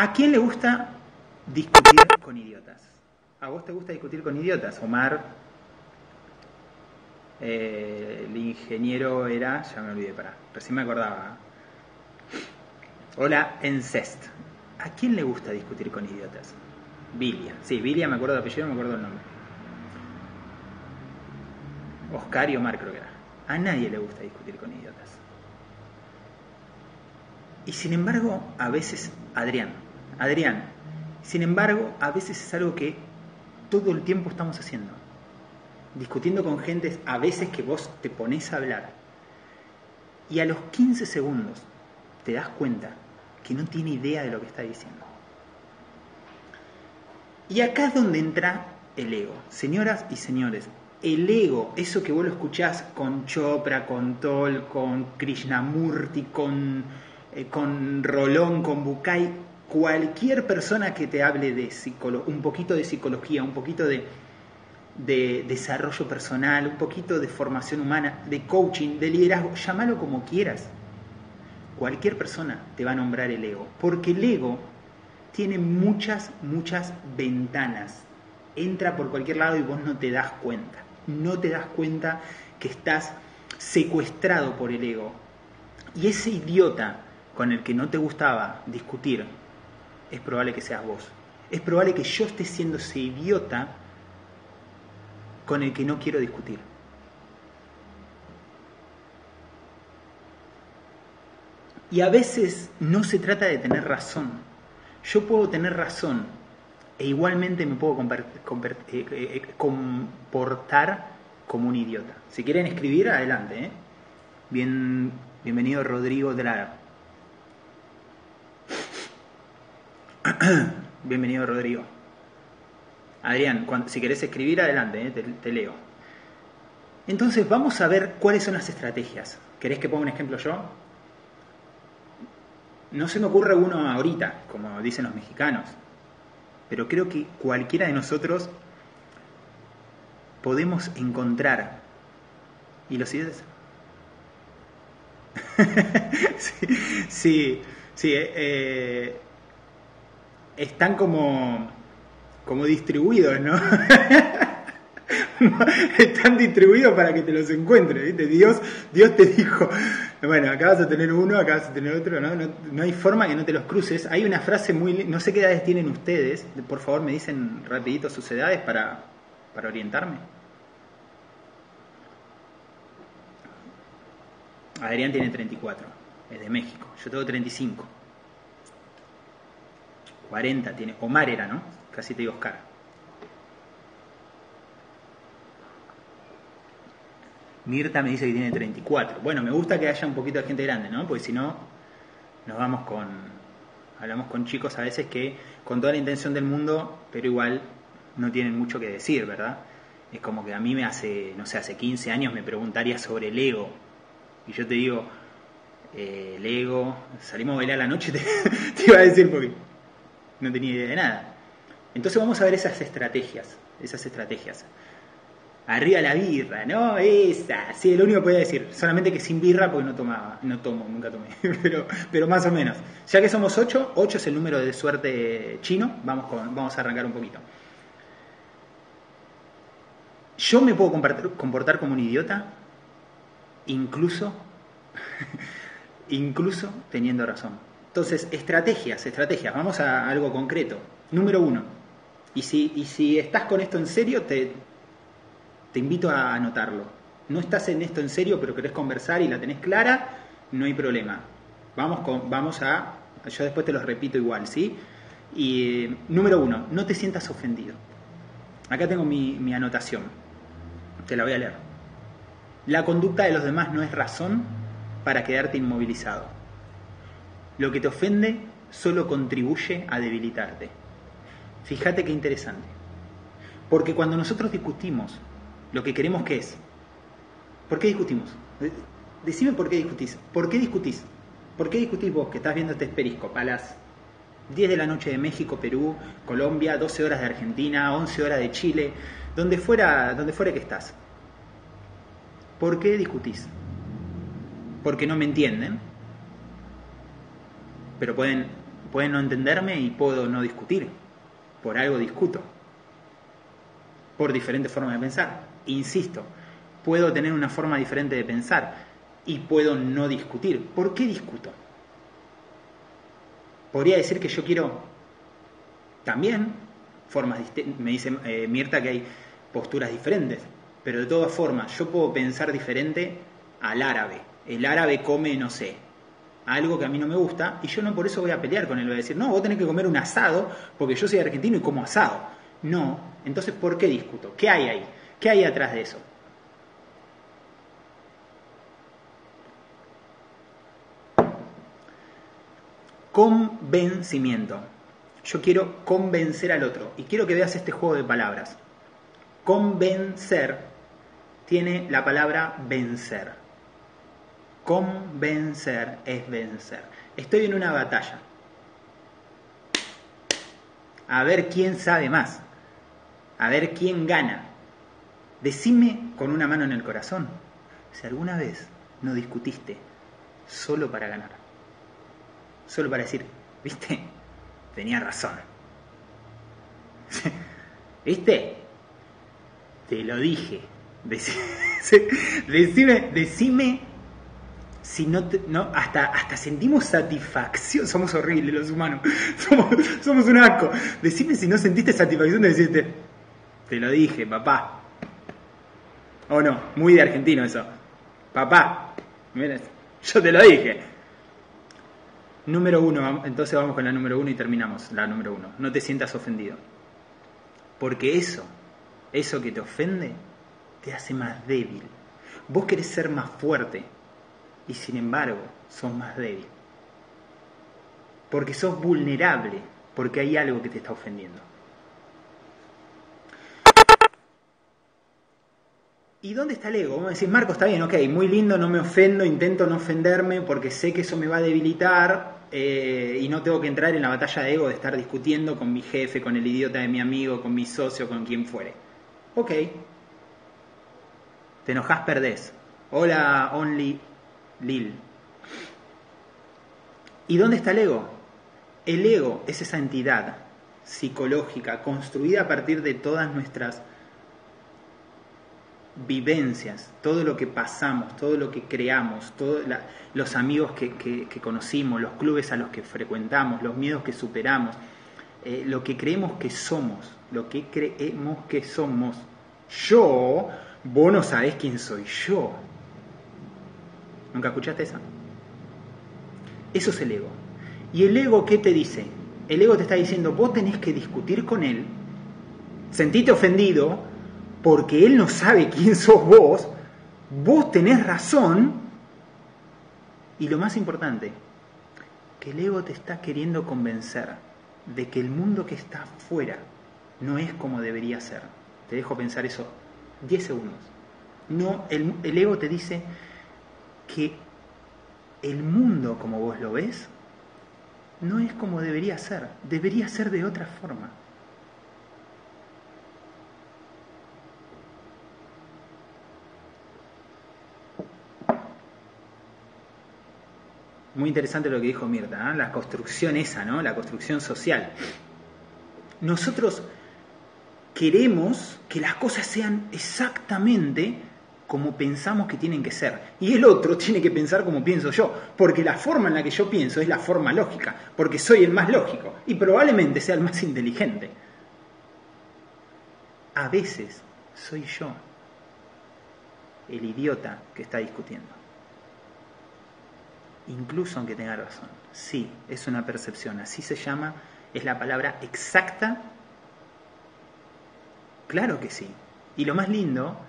¿A quién le gusta discutir con idiotas? ¿A vos te gusta discutir con idiotas? Omar, eh, el ingeniero era, ya me olvidé, para, recién me acordaba. Hola, Encest. ¿A quién le gusta discutir con idiotas? Vilia. Sí, Vilia, me acuerdo de apellido, me acuerdo el nombre. Oscar y Omar creo que era. A nadie le gusta discutir con idiotas. Y sin embargo, a veces, Adrián, Adrián, sin embargo, a veces es algo que todo el tiempo estamos haciendo. Discutiendo con gente, a veces que vos te pones a hablar y a los 15 segundos te das cuenta que no tiene idea de lo que está diciendo. Y acá es donde entra el ego. Señoras y señores, el ego, eso que vos lo escuchás con Chopra, con Tol, con Krishnamurti, con, eh, con Rolón, con Bukai, cualquier persona que te hable de un poquito de psicología, un poquito de, de desarrollo personal, un poquito de formación humana, de coaching, de liderazgo, llámalo como quieras. Cualquier persona te va a nombrar el ego, porque el ego tiene muchas, muchas ventanas. Entra por cualquier lado y vos no te das cuenta. No te das cuenta que estás secuestrado por el ego. Y ese idiota con el que no te gustaba discutir, es probable que seas vos. Es probable que yo esté siendo ese idiota con el que no quiero discutir. Y a veces no se trata de tener razón. Yo puedo tener razón e igualmente me puedo eh, eh, eh, comportar como un idiota. Si quieren escribir, adelante. Bien, bienvenido Rodrigo de bienvenido Rodrigo. Adrián, si querés escribir, adelante, te leo. Entonces vamos a ver cuáles son las estrategias. ¿Querés que ponga un ejemplo yo? No se me ocurre uno ahorita, como dicen los mexicanos, pero creo que cualquiera de nosotros podemos encontrar. ¿Y los sigues? sí, sí, eh, eh, están como, como distribuidos, ¿no? están distribuidos para que te los encuentres, ¿viste? Dios, Dios te dijo, bueno, acá vas a tener uno, acá vas a tener otro, ¿no? ¿no? hay forma que no te los cruces. Hay una frase muy, no sé qué edades tienen ustedes, por favor me dicen rapidito sus edades para, para orientarme. Adrián tiene 34, es de México, yo tengo 35. 40 tiene, Omar era, ¿no? Casi te digo Oscar. Mirta me dice que tiene 34. Bueno, me gusta que haya un poquito de gente grande, ¿no? Porque si no, nos vamos con. Hablamos con chicos a veces que con toda la intención del mundo, pero igual no tienen mucho que decir, ¿verdad? Es como que a mí me hace, no sé, hace 15 años me preguntaría sobre el ego. Y yo te digo, eh, el ego, salimos a bailar a la noche, te, te iba a decir porque no tenía idea de nada. Entonces vamos a ver esas estrategias, esas estrategias arriba la birra, ¿no? Esa, sí, lo único que podía decir, solamente que sin birra porque no tomaba, no tomo, nunca tomé, pero, pero más o menos. Ya que somos ocho, ocho es el número de suerte chino, vamos, con, vamos a arrancar un poquito. Yo me puedo comportar como un idiota, incluso, incluso teniendo razón. Entonces, estrategias, estrategias, vamos a algo concreto. Número uno, y si, y si estás con esto en serio, te, te invito a anotarlo. No estás en esto en serio, pero querés conversar y la tenés clara, no hay problema. Vamos, con, vamos a, yo después te lo repito igual, ¿sí? Y número uno, no te sientas ofendido. Acá tengo mi, mi anotación, te la voy a leer. La conducta de los demás no es razón para quedarte inmovilizado. Lo que te ofende solo contribuye a debilitarte. Fíjate qué interesante. Porque cuando nosotros discutimos lo que queremos que es. ¿Por qué discutimos? Decime por qué discutís. ¿Por qué discutís? ¿Por qué discutís vos que estás viendo este periscope a las 10 de la noche de México, Perú, Colombia, 12 horas de Argentina, 11 horas de Chile, donde fuera, donde fuera que estás? ¿Por qué discutís? Porque no me entienden, pero pueden pueden no entenderme y puedo no discutir. Por algo discuto. Por diferentes formas de pensar. Insisto, puedo tener una forma diferente de pensar y puedo no discutir. ¿Por qué discuto? Podría decir que yo quiero también formas me dice eh, Mirta que hay posturas diferentes, pero de todas formas yo puedo pensar diferente al árabe. El árabe come, no sé, algo que a mí no me gusta y yo no por eso voy a pelear con él, voy a decir, no, vos tenés que comer un asado porque yo soy argentino y como asado. No, entonces ¿por qué discuto? ¿Qué hay ahí? ¿Qué hay atrás de eso? Convencimiento. Yo quiero convencer al otro y quiero que veas este juego de palabras. Convencer tiene la palabra vencer. Convencer es vencer. Estoy en una batalla. A ver quién sabe más. A ver quién gana. Decime con una mano en el corazón si alguna vez no discutiste solo para ganar. Solo para decir, ¿viste? Tenía razón. ¿Viste? Te lo dije. Decime, decime si no, no hasta, hasta sentimos satisfacción, somos horribles los humanos, somos, somos un asco. Decime si no sentiste satisfacción de decirte, te lo dije, papá. O no, muy de argentino eso. Papá, yo te lo dije. Número uno, entonces vamos con la número uno y terminamos la número uno. No te sientas ofendido. Porque eso, eso que te ofende, te hace más débil. Vos querés ser más fuerte, y sin embargo sos más débil. Porque sos vulnerable, porque hay algo que te está ofendiendo. ¿Y dónde está el ego? Vamos a decir, Marco, está bien, ok, muy lindo, no me ofendo, intento no ofenderme porque sé que eso me va a debilitar eh, y no tengo que entrar en la batalla de ego de estar discutiendo con mi jefe, con el idiota de mi amigo, con mi socio, con quien fuere. Ok. Te enojas, perdés. Hola, Only Lil. ¿Y dónde está el ego? El ego es esa entidad psicológica construida a partir de todas nuestras vivencias, todo lo que pasamos, todo lo que creamos, todos los amigos que, conocimos, los clubes a los que frecuentamos, los miedos que superamos, eh, lo que creemos que somos, lo que creemos que somos. Yo, vos no sabés quién soy yo. ¿Nunca escuchaste esa? Eso es el ego. ¿Y el ego qué te dice? El ego te está diciendo, vos tenés que discutir con él, sentite ofendido porque él no sabe quién sos vos, vos tenés razón, y lo más importante, que el ego te está queriendo convencer de que el mundo que está afuera no es como debería ser. Te dejo pensar eso 10 segundos. No, el, el ego te dice que el mundo como vos lo ves no es como debería ser, debería ser de otra forma. Muy interesante lo que dijo Mirta, la construcción esa, ¿no? La construcción social. Nosotros queremos que las cosas sean exactamente como pensamos que tienen que ser. Y el otro tiene que pensar como pienso yo, porque la forma en la que yo pienso es la forma lógica, porque soy el más lógico y probablemente sea el más inteligente. A veces soy yo el idiota que está discutiendo. Incluso aunque tenga razón. Sí, es una percepción, así se llama, es la palabra exacta. Claro que sí. Y lo más lindo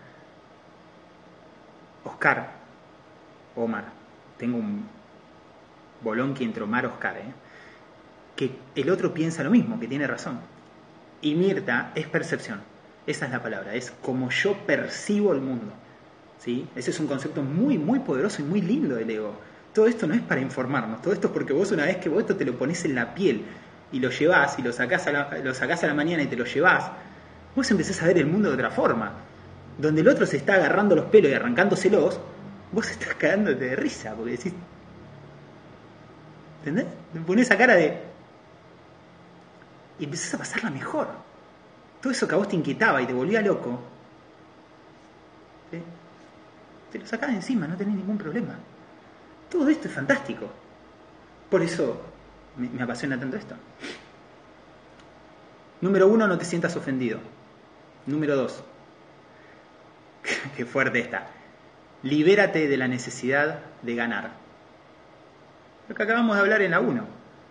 Oscar, Omar, tengo un bolonqui entre Omar Oscar, ¿eh? que el otro piensa lo mismo, que tiene razón. Y Mirta es percepción, esa es la palabra, es como yo percibo el mundo. ¿sí? Ese es un concepto muy, muy poderoso y muy lindo del ego. Todo esto no es para informarnos, todo esto es porque vos una vez que vos esto te lo pones en la piel y lo llevas y lo sacás a la, lo sacás a la mañana y te lo llevas, vos empezás a ver el mundo de otra forma donde el otro se está agarrando los pelos y arrancándoselos, vos estás cagándote de risa, porque decís. ¿Entendés? Te pones esa cara de. y empezás a pasarla mejor. Todo eso que a vos te inquietaba y te volvía loco, ¿eh? te lo sacás encima, no tenés ningún problema. Todo esto es fantástico. Por eso me apasiona tanto esto. Número uno, no te sientas ofendido. Número dos, qué fuerte está. Libérate de la necesidad de ganar. Lo que acabamos de hablar en la 1.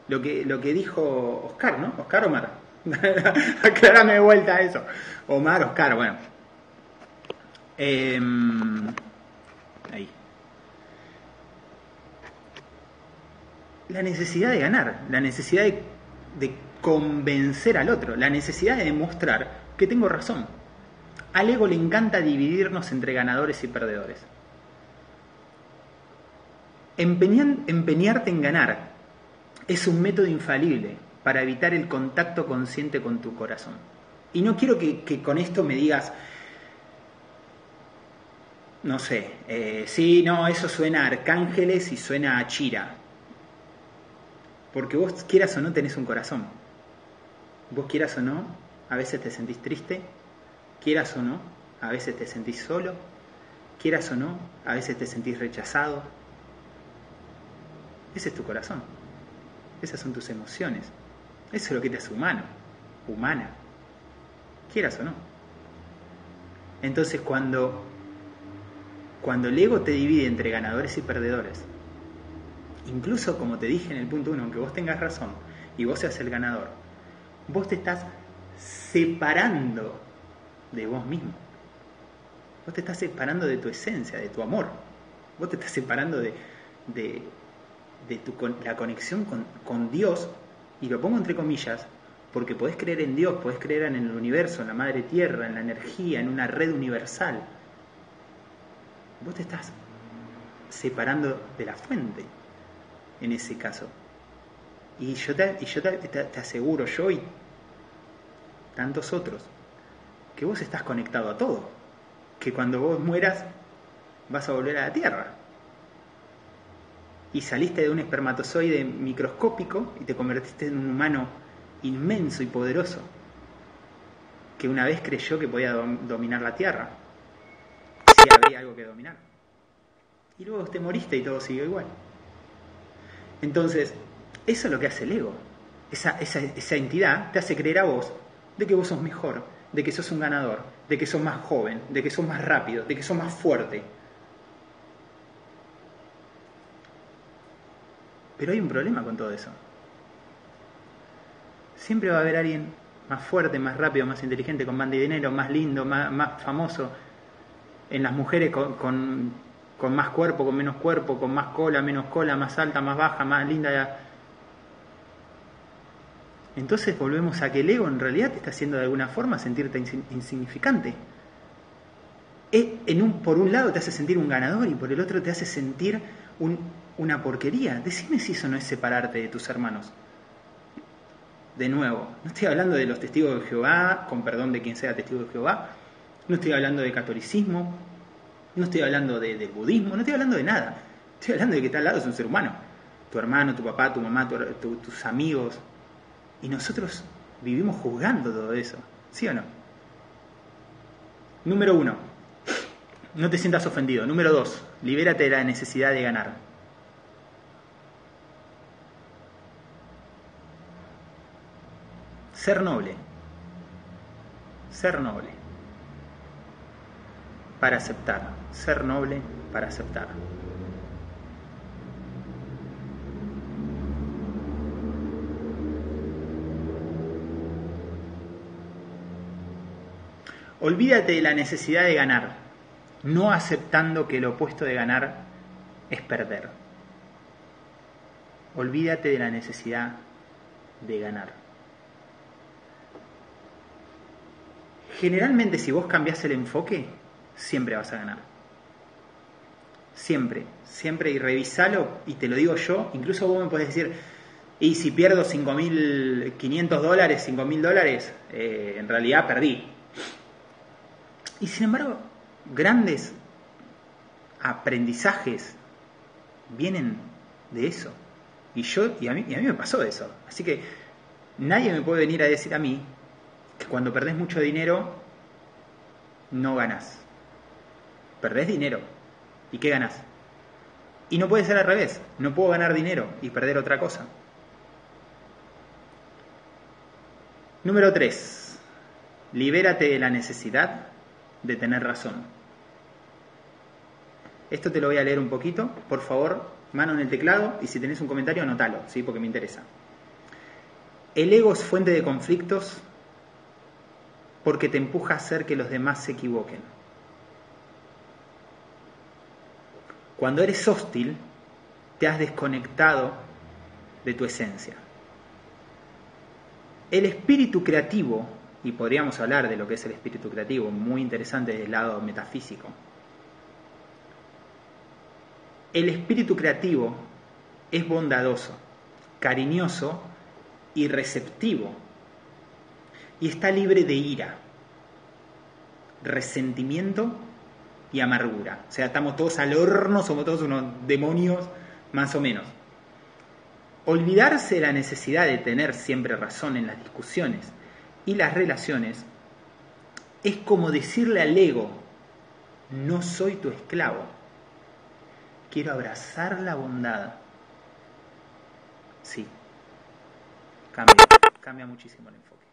Lo que, lo que dijo Oscar, ¿no? Oscar Omar. Aclárame de vuelta eso. Omar, Oscar, bueno. Em, ahí. La necesidad de ganar, la necesidad de convencer al otro, la necesidad de demostrar que tengo razón. Al ego le encanta dividirnos entre ganadores y perdedores. empeñarte en ganar es un método infalible para evitar el contacto consciente con tu corazón. Y no quiero que, con esto me digas, no sé, eh, sí, no, eso suena a arcángeles y suena a chira. Porque vos quieras o no tenés un corazón. Vos quieras o no, a veces te sentís triste, quieras o no, a veces te sentís solo, quieras o no, a veces te sentís rechazado. Ese es tu corazón. Esas son tus emociones. Eso es lo que te hace humano, humana, quieras o no. Entonces cuando, cuando el ego te divide entre ganadores y perdedores, incluso como te dije en el punto uno, aunque vos tengas razón y vos seas el ganador, vos te estás separando de vos mismo. Vos te estás separando de tu esencia, de tu amor. Vos te estás separando de, de, tu, la conexión con, con Dios, y lo pongo entre comillas, porque podés creer en Dios, podés creer en el universo, en la madre tierra, en la energía, en una red universal. Vos te estás separando de la fuente en ese caso. Y yo te, y yo te aseguro, yo y tantos otros, que vos estás conectado a todo, que cuando vos mueras vas a volver a la Tierra. Y saliste de un espermatozoide microscópico y te convertiste en un humano inmenso y poderoso, que una vez creyó que podía dominar la Tierra, si había algo que dominar. Y luego te moriste y todo siguió igual. Entonces, eso es lo que hace el ego. Esa, esa, esa entidad te hace creer a vos de que vos sos mejor, de que sos un ganador, de que sos más joven, de que sos más rápido, de que sos más fuerte. Pero hay un problema con todo eso. Siempre va a haber alguien más fuerte, más rápido, más inteligente, con más dinero, más lindo, más, famoso. En las mujeres con, con, más cuerpo, con menos cuerpo, con más cola, menos cola, más alta, más baja, más linda. Entonces volvemos a que el ego en realidad te está haciendo de alguna forma sentirte insignificante. E, en un, por un lado te hace sentir un ganador y por el otro te hace sentir una porquería. Decime si eso no es separarte de tus hermanos. De nuevo, no estoy hablando de los testigos de Jehová, con perdón de quien sea testigo de Jehová, no estoy hablando de catolicismo, no estoy hablando de, budismo, no estoy hablando de nada. Estoy hablando de que tal lado es un ser humano. Tu hermano, tu papá, tu mamá, tus amigos, y nosotros vivimos juzgando todo eso, ¿sí o no? Número uno, no te sientas ofendido. Número dos, libérate de la necesidad de ganar. Ser noble. Ser noble. Para aceptar. Ser noble para aceptar. Olvídate de la necesidad de ganar, no aceptando que el opuesto de ganar es perder. Olvídate de la necesidad de ganar. Generalmente si vos cambias el enfoque, siempre vas a ganar. Siempre, siempre y revisalo, y te lo digo yo, incluso vos me podés decir, y si pierdo 5.500 dólares, 5.000 dólares, eh, en realidad perdí. Y sin embargo, grandes aprendizajes vienen de eso. Y yo, y a mí, a mí me pasó eso. Así que Nadie me puede venir a decir a mí que cuando perdés mucho dinero no ganás. Perdés dinero. ¿Y qué ganás? Y no puede ser al revés. No puedo ganar dinero y perder otra cosa. Número 3. Libérate de la necesidad de tener razón. Esto te lo voy a leer un poquito. Por favor, mano en el teclado y si tenés un comentario, anótalo, ¿sí? porque me interesa. El ego es fuente de conflictos porque te empuja a hacer que los demás se equivoquen. Cuando eres hostil, te has desconectado de tu esencia. El espíritu creativo, y podríamos hablar de lo que es el espíritu creativo, muy interesante desde el lado metafísico. El espíritu creativo es bondadoso, cariñoso y receptivo, y está libre de ira, resentimiento y amargura. O sea, estamos todos al horno, somos todos unos demonios, más o menos. Olvidarse de la necesidad de tener siempre razón en las discusiones y las relaciones es como decirle al ego, no soy tu esclavo, quiero abrazar la bondad. Sí, cambia, cambia muchísimo el enfoque.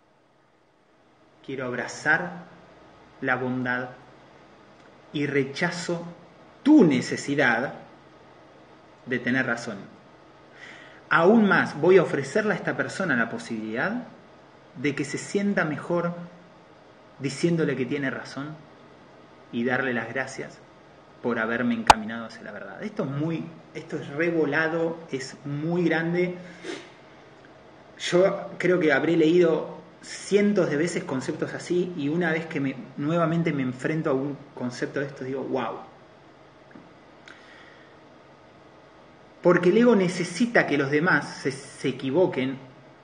Quiero abrazar la bondad y rechazo tu necesidad de tener razón aún más voy a ofrecerle a esta persona la posibilidad de que se sienta mejor diciéndole que tiene razón y darle las gracias por haberme encaminado hacia la verdad. Esto es muy, esto es revolado, es muy grande. Yo creo que habré leído cientos de veces conceptos así y una vez que me, nuevamente me enfrento a un concepto de esto digo, wow, Porque el ego necesita que los demás se, equivoquen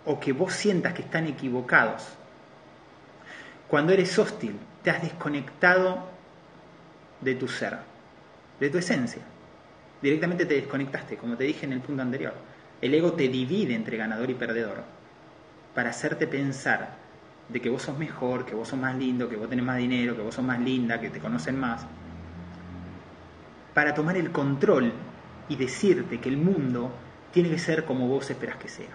o que vos sientas que están equivocados. Cuando eres hostil, te has desconectado de tu ser, de tu esencia. Directamente te desconectaste, como te dije en el punto anterior. El ego te divide entre ganador y perdedor para hacerte pensar de que vos sos mejor, que vos sos más lindo, que vos tenés más dinero, que vos sos más linda, que te conocen más. Para tomar el control y decirte que el mundo tiene que ser como vos esperas que sea.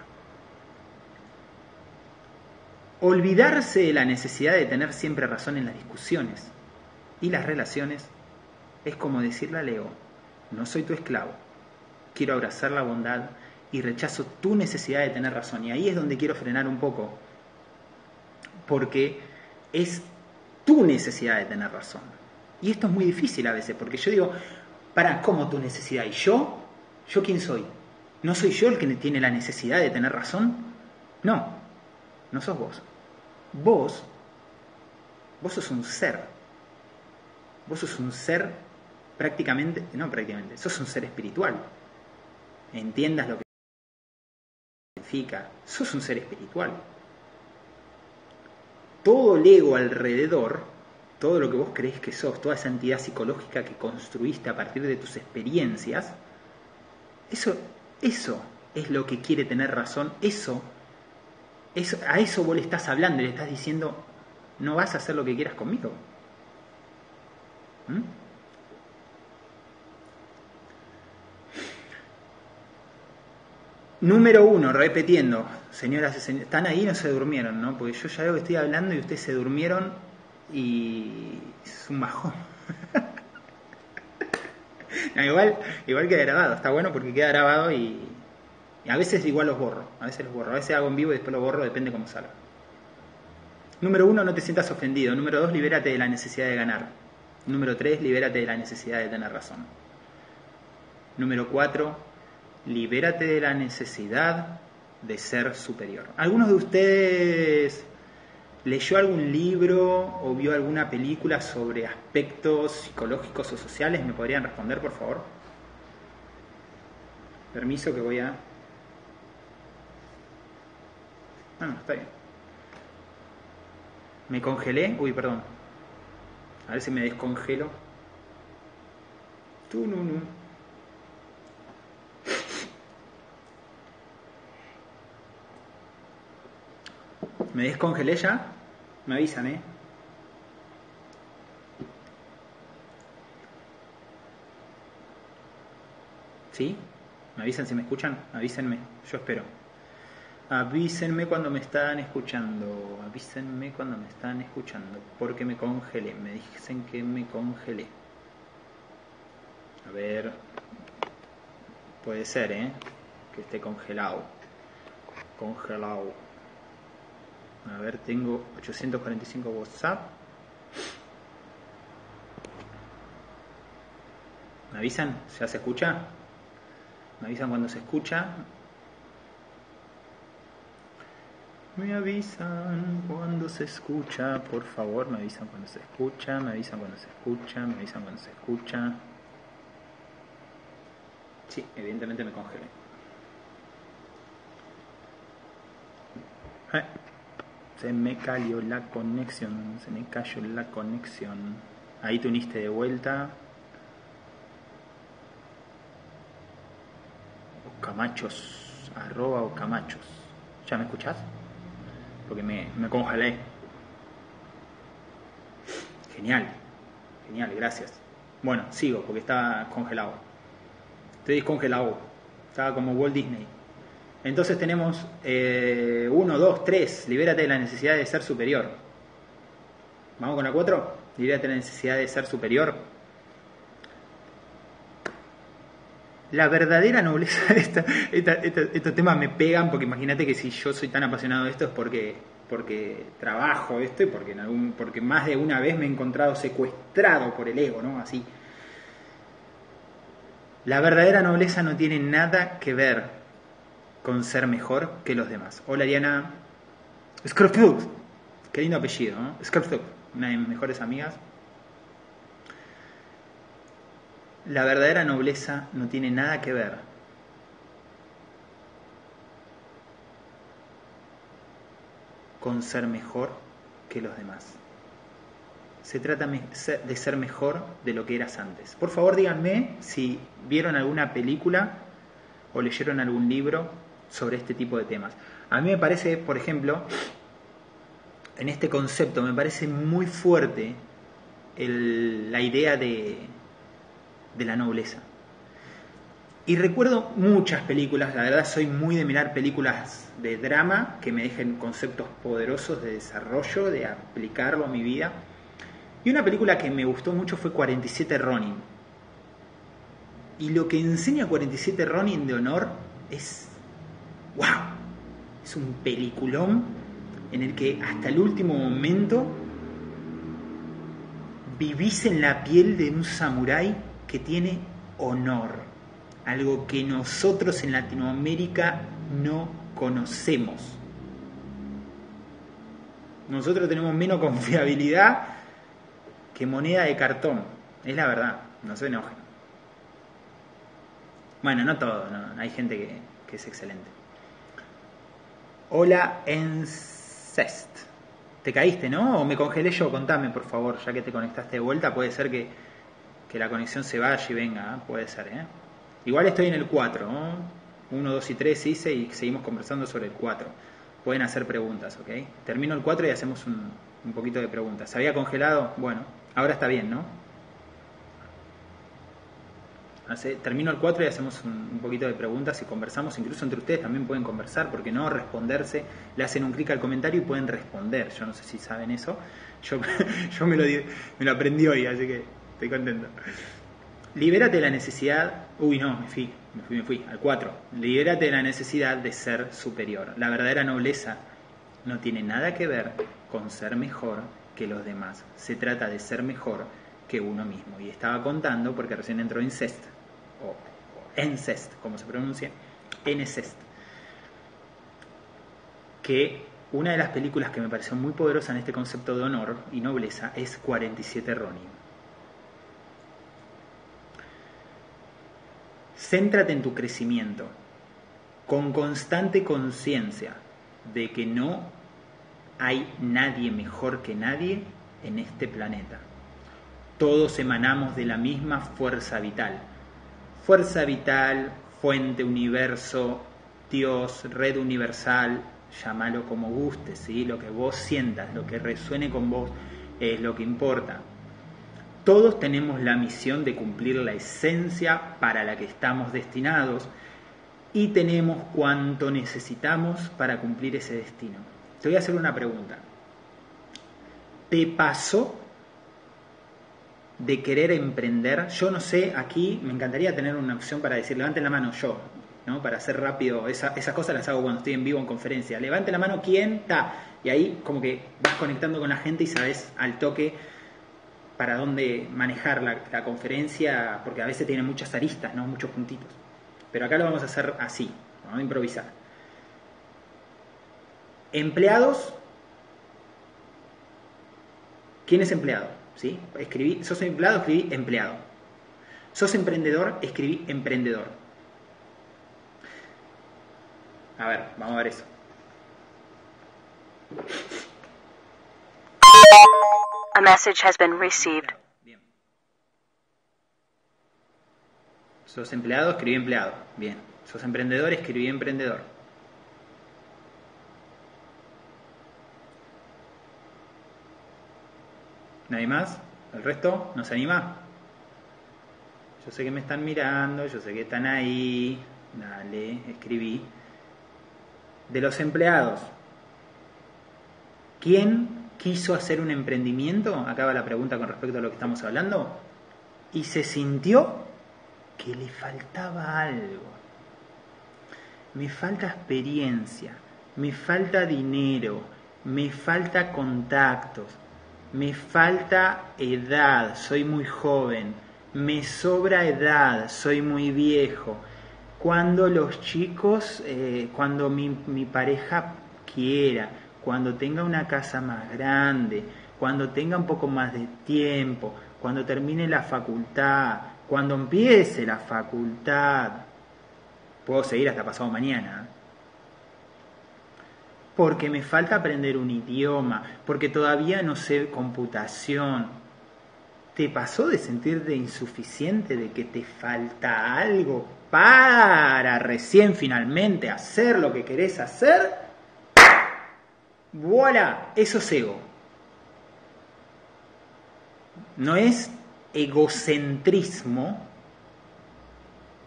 Olvidarse de la necesidad de tener siempre razón en las discusiones y las relaciones es como decirle a Leo, no soy tu esclavo, quiero abrazar la bondad y rechazo tu necesidad de tener razón. Y ahí es donde quiero frenar un poco, porque es tu necesidad de tener razón. Y esto es muy difícil a veces, porque yo digo, para, ¿cómo tu necesidad? ¿Y yo? ¿Yo quién soy? ¿No soy yo el que tiene la necesidad de tener razón? No, no sos vos. Vos, vos sos un ser. Vos sos un ser prácticamente, no prácticamente, sos un ser espiritual. Entiendas lo que significa. Sos un ser espiritual. Todo el ego alrededor todo lo que vos crees que sos, toda esa entidad psicológica que construiste a partir de tus experiencias, eso, eso es lo que quiere tener razón, eso, a eso vos le estás hablando y le estás diciendo, no vas a hacer lo que quieras conmigo. ¿Mm? Número uno, repitiendo, señoras están ahí y no se durmieron, ¿no? Porque yo ya veo que estoy hablando y ustedes se durmieron y es un bajón. igual, igual queda grabado, está bueno porque queda grabado y, a veces igual los borro, a veces los borro, a veces hago en vivo y después lo borro, depende cómo salga. Número uno, no te sientas ofendido. Número dos, libérate de la necesidad de ganar. Número tres, libérate de la necesidad de tener razón. Número cuatro, libérate de la necesidad de ser superior. Algunos de ustedes ¿Leyó algún libro o vio alguna película sobre aspectos psicológicos o sociales? ¿Me podrían responder, por favor? Permiso que voy a... Ah, no, está bien. Me congelé. Uy, perdón. A ver si me descongelo. Tú, no, no. ¿Me descongelé ya? Me avisan, ¿eh? ¿Sí? ¿Me avisan si me escuchan? Avísenme, yo espero. Avísenme cuando me están escuchando. Avísenme cuando me están escuchando. Porque me congelé. Me dicen que me congelé. A ver. Puede ser, ¿eh? Que esté congelado. Congelado. A ver, tengo 845 WhatsApp. ¿Me avisan? ¿Ya se escucha? ¿Me avisan cuando se escucha? Me avisan cuando se escucha, por favor, me avisan cuando se escucha, me avisan cuando se escucha, me avisan cuando se escucha. Sí, evidentemente me congelé. Se me cayó la conexión, se me cayó la conexión. Ahí te uniste de vuelta. Ocamachos, arroba Ocamachos. ¿Ya me escuchás? Porque me, congelé. Genial, genial, gracias. Bueno, sigo porque estaba congelado. Estoy descongelado. Estaba como Walt Disney. Entonces tenemos 1, 2, 3. Libérate de la necesidad de ser superior. Vamos con la 4. Libérate de la necesidad de ser superior. La verdadera nobleza de esta, esta, estos temas me pegan porque imagínate que si yo soy tan apasionado de esto es porque, porque trabajo esto y porque, en porque más de una vez me he encontrado secuestrado por el ego, ¿no? Así. La verdadera nobleza no tiene nada que ver con ser mejor que los demás. Hola Diana Scorfield, qué lindo apellido, ¿no? Scorfield, una de mis mejores amigas. La verdadera nobleza no tiene nada que ver con ser mejor que los demás. Se trata de ser mejor de lo que eras antes. Por favor díganme si vieron alguna película o leyeron algún libro sobre este tipo de temas. A mí me parece, por ejemplo, en este concepto me parece muy fuerte la idea de, de la nobleza. Y recuerdo muchas películas, la verdad soy muy de mirar películas de drama que me dejen conceptos poderosos de desarrollo, de aplicarlo a mi vida. Y una película que me gustó mucho fue 47 Ronin. Y lo que enseña 47 Ronin de honor es, wow, es un peliculón en el que hasta el último momento vivís en la piel de un samurái que tiene honor, algo que nosotros en Latinoamérica no conocemos. Nosotros tenemos menos confiabilidad que moneda de cartón, es la verdad, no se enojen. Bueno, no todo, no, hay gente que, que es excelente. Hola, Encest. Te caíste, ¿no? ¿O me congelé yo? Contame, por favor, ya que te conectaste de vuelta. Puede ser que, que la conexión se vaya y venga, ¿eh? puede ser, ¿eh? Igual estoy en el 4, ¿no? 1, 2 y 3 hice y seguimos conversando sobre el 4. Pueden hacer preguntas, ¿ok? Termino el 4 y hacemos un, un poquito de preguntas. ¿Se había congelado? Bueno, ahora está bien, ¿no? Hace, termino el 4 y hacemos un, un, poquito de preguntas y conversamos, incluso entre ustedes también pueden conversar, porque no responderse, le hacen un clic al comentario y pueden responder. Yo no sé si saben eso, yo, yo me, lo, me lo aprendí hoy, así que estoy contento. Libérate de la necesidad, uy no, me fui, me fui, me fui, al 4. Libérate de la necesidad de ser superior. La verdadera nobleza no tiene nada que ver con ser mejor que los demás. Se trata de ser mejor que uno mismo. Y estaba contando, porque recién entró Incest, o, Encest, como se pronuncia, Encest, que una de las películas que me pareció muy poderosa en este concepto de honor y nobleza es 47 Ronin. Céntrate en tu crecimiento, con constante conciencia de que no hay nadie mejor que nadie en este planeta. Todos emanamos de la misma fuerza vital. Fuerza vital, fuente, universo, Dios, red universal, llámalo como guste, ¿sí? lo que vos sientas, lo que resuene con vos es lo que importa. Todos tenemos la misión de cumplir la esencia para la que estamos destinados y tenemos cuanto necesitamos para cumplir ese destino. Te voy a hacer una pregunta. ¿Te pasó de querer emprender? Yo no sé, aquí me encantaría tener una opción para decir, levanten la mano yo, ¿no? Para hacer rápido, esa, esas cosas las hago cuando estoy en vivo en conferencia. Levante la mano quién está. Y ahí como que vas conectando con la gente y sabes al toque para dónde manejar la, conferencia, porque a veces tiene muchas aristas, ¿no? muchos puntitos. Pero acá lo vamos a hacer así, vamos a improvisar. Empleados. ¿Quién es empleado? ¿Sí? Escribí, sos empleado, escribí empleado. Sos emprendedor, escribí emprendedor. A ver, vamos a ver eso. A message has been received. Bien. Sos empleado, escribí empleado. Bien. Sos emprendedor, escribí emprendedor. ¿Nadie más? ¿El resto? ¿No se anima? Yo sé que me están mirando, yo sé que están ahí. Dale, escribí. De los empleados, ¿quién quiso hacer un emprendimiento, acaba la pregunta con respecto a lo que estamos hablando, y se sintió que le faltaba algo. Me falta experiencia, me falta dinero, me falta contactos, me falta edad, soy muy joven, me sobra edad, soy muy viejo. Cuando los chicos, eh, cuando mi, mi pareja quiera, cuando tenga una casa más grande, cuando tenga un poco más de tiempo, cuando termine la facultad, cuando empiece la facultad. Puedo seguir hasta pasado mañana. Porque me falta aprender un idioma, porque todavía no sé computación. ¿Te pasó de sentirte insuficiente, de que te falta algo para recién finalmente hacer lo que querés hacer? Voilà, eso es ego. No es egocentrismo,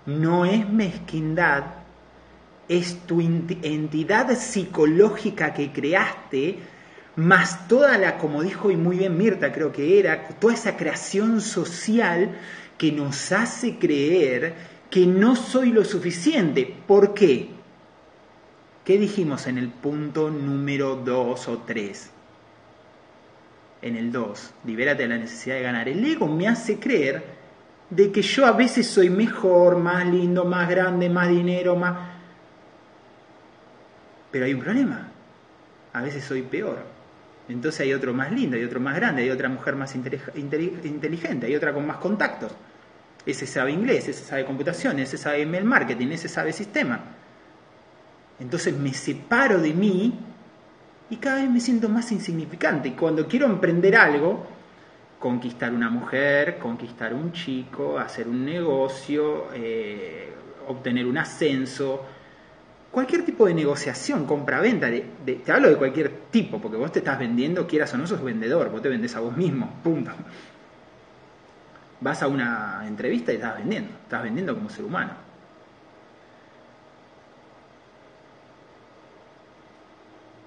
no es mezquindad, es tu entidad psicológica que creaste, más toda la, como dijo y muy bien Mirta, creo que era, toda esa creación social que nos hace creer que no soy lo suficiente. ¿Por qué? ¿Qué dijimos en el punto número 2 o 3? En el 2, libérate de la necesidad de ganar. El ego me hace creer de que yo a veces soy mejor, más lindo, más grande, más dinero, más... Pero hay un problema. A veces soy peor. Entonces hay otro más lindo, hay otro más grande, hay otra mujer más inteligente, hay otra con más contactos. Ese sabe inglés, ese sabe computación, ese sabe email marketing, ese sabe sistema. Entonces me separo de mí y cada vez me siento más insignificante. Y cuando quiero emprender algo, conquistar una mujer, conquistar un chico, hacer un negocio, eh, obtener un ascenso, cualquier tipo de negociación, compra-venta, te hablo de cualquier tipo, porque vos te estás vendiendo, quieras o no, sos vendedor, vos te vendes a vos mismo, punto. Vas a una entrevista y estás vendiendo, estás vendiendo como ser humano.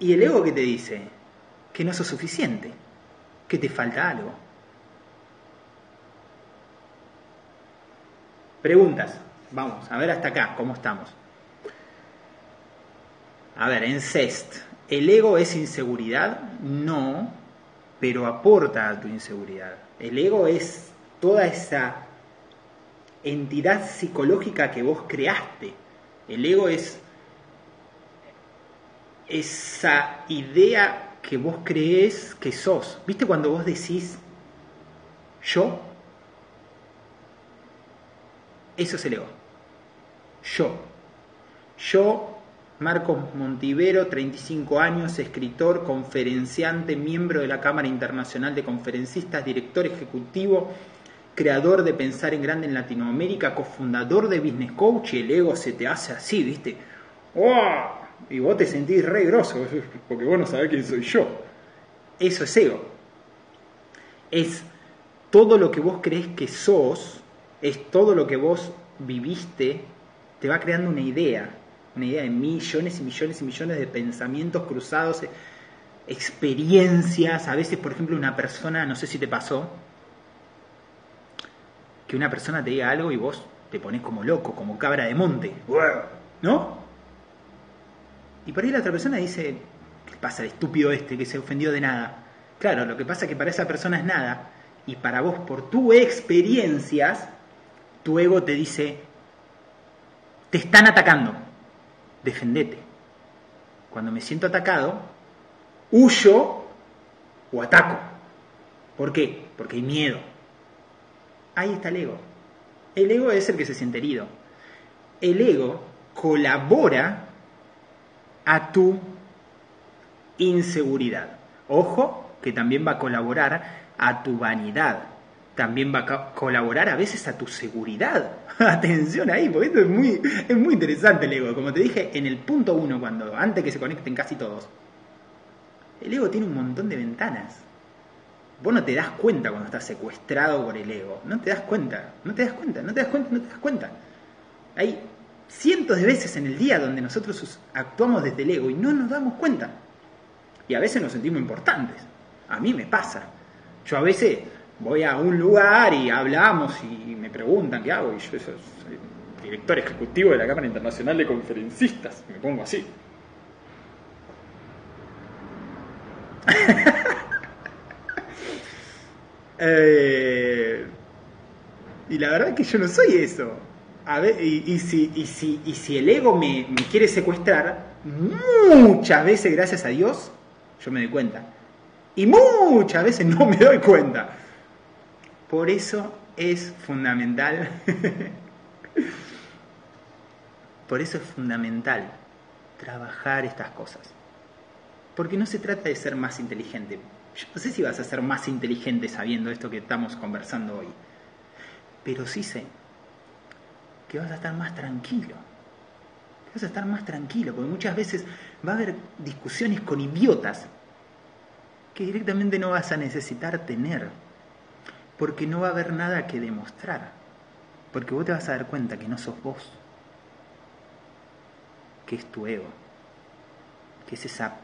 Y el ego que te dice que no sos suficiente, que te falta algo. Preguntas. Vamos, a ver hasta acá, ¿cómo estamos? A ver, en CEST, ¿el ego es inseguridad? No, pero aporta a tu inseguridad. El ego es toda esa entidad psicológica que vos creaste. El ego es esa idea que vos crees que sos. ¿Viste cuando vos decís yo? Eso es el ego. Yo. Yo, Marcos Montivero, 35 años, escritor, conferenciante, miembro de la Cámara Internacional de Conferencistas, director ejecutivo, creador de Pensar en Grande en Latinoamérica, cofundador de Business Coach, y el ego se te hace así, ¿viste? ¡Oh! Y vos te sentís re grosso, porque vos no sabés quién soy yo. Eso es ego. Es todo lo que vos crees que sos, es todo lo que vos viviste, te va creando una idea, una idea de millones y millones y millones de pensamientos cruzados, experiencias. A veces, por ejemplo, una persona, no sé si te pasó, que una persona te diga algo y vos te pones como loco, como cabra de monte, ¿no? Y por ahí la otra persona dice, ¿qué pasa el estúpido este que se ofendió de nada? Claro, lo que pasa es que para esa persona es nada, y para vos, por tu experiencias, tu ego te dice, te están atacando, defendete. Cuando me siento atacado, huyo o ataco. ¿Por qué? Porque hay miedo. Ahí está el ego. El ego es el que se siente herido. El ego colabora a tu inseguridad. Ojo, que también va a colaborar a tu vanidad. También va a colaborar a veces a tu seguridad. Atención ahí, porque esto es muy, es muy interesante el ego. Como te dije en el punto uno, cuando antes que se conecten casi todos, el ego tiene un montón de ventanas. Vos no te das cuenta cuando estás secuestrado por el ego. No te das cuenta, no te das cuenta, no te das cuenta, no te das cuenta. Hay cientos de veces en el día donde nosotros actuamos desde el ego y no nos damos cuenta. Y a veces nos sentimos importantes. A mí me pasa. Yo a veces voy a un lugar y hablamos y me preguntan qué hago y yo soy director ejecutivo de la Cámara Internacional de Conferencistas. Me pongo así. Eh, y la verdad es que yo no soy eso. Y, si, y, si, y si el ego me, me quiere secuestrar, muchas veces, gracias a Dios, yo me doy cuenta. Y muchas veces no me doy cuenta. Por eso es fundamental. Por eso es fundamental trabajar estas cosas. Porque no se trata de ser más inteligente. Yo no sé si vas a ser más inteligente sabiendo esto que estamos conversando hoy. Pero sí sé que vas a estar más tranquilo. Que vas a estar más tranquilo, porque muchas veces va a haber discusiones con idiotas que directamente no vas a necesitar tener, porque no va a haber nada que demostrar, porque vos te vas a dar cuenta que no sos vos, que es tu ego, que es esa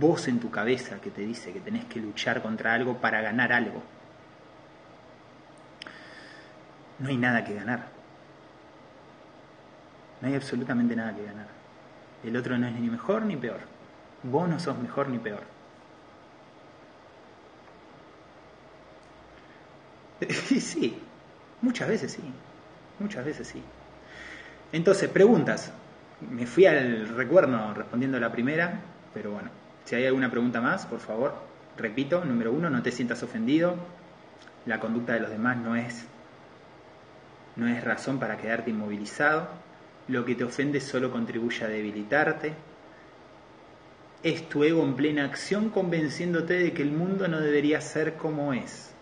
voz en tu cabeza que te dice que tenés que luchar contra algo para ganar algo. No hay nada que ganar. No hay absolutamente nada que ganar. El otro no es ni mejor ni peor. Vos no sos mejor ni peor. sí, muchas veces sí. Muchas veces sí. Entonces, preguntas. Me fui al recuerdo respondiendo la primera, pero bueno, si hay alguna pregunta más, por favor, repito, número uno, no te sientas ofendido. La conducta de los demás no es, no es razón para quedarte inmovilizado. Lo que te ofende solo contribuye a debilitarte. Es tu ego en plena acción convenciéndote de que el mundo no debería ser como es.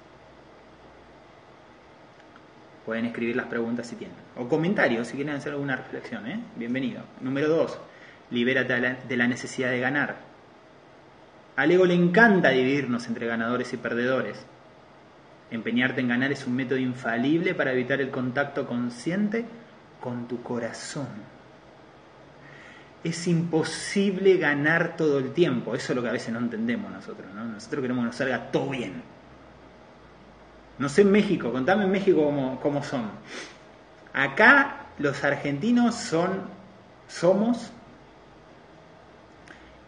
Pueden escribir las preguntas si tienen. O comentarios si quieren hacer alguna reflexión. ¿eh? Bienvenido. Número dos, libérate de la necesidad de ganar. Al ego le encanta dividirnos entre ganadores y perdedores. Empeñarte en ganar es un método infalible para evitar el contacto consciente con tu corazón. Es imposible ganar todo el tiempo. Eso es lo que a veces no entendemos nosotros. Nosotros queremos que nos salga todo bien. No sé en México, contame en México cómo, cómo son. Acá los argentinos son, somos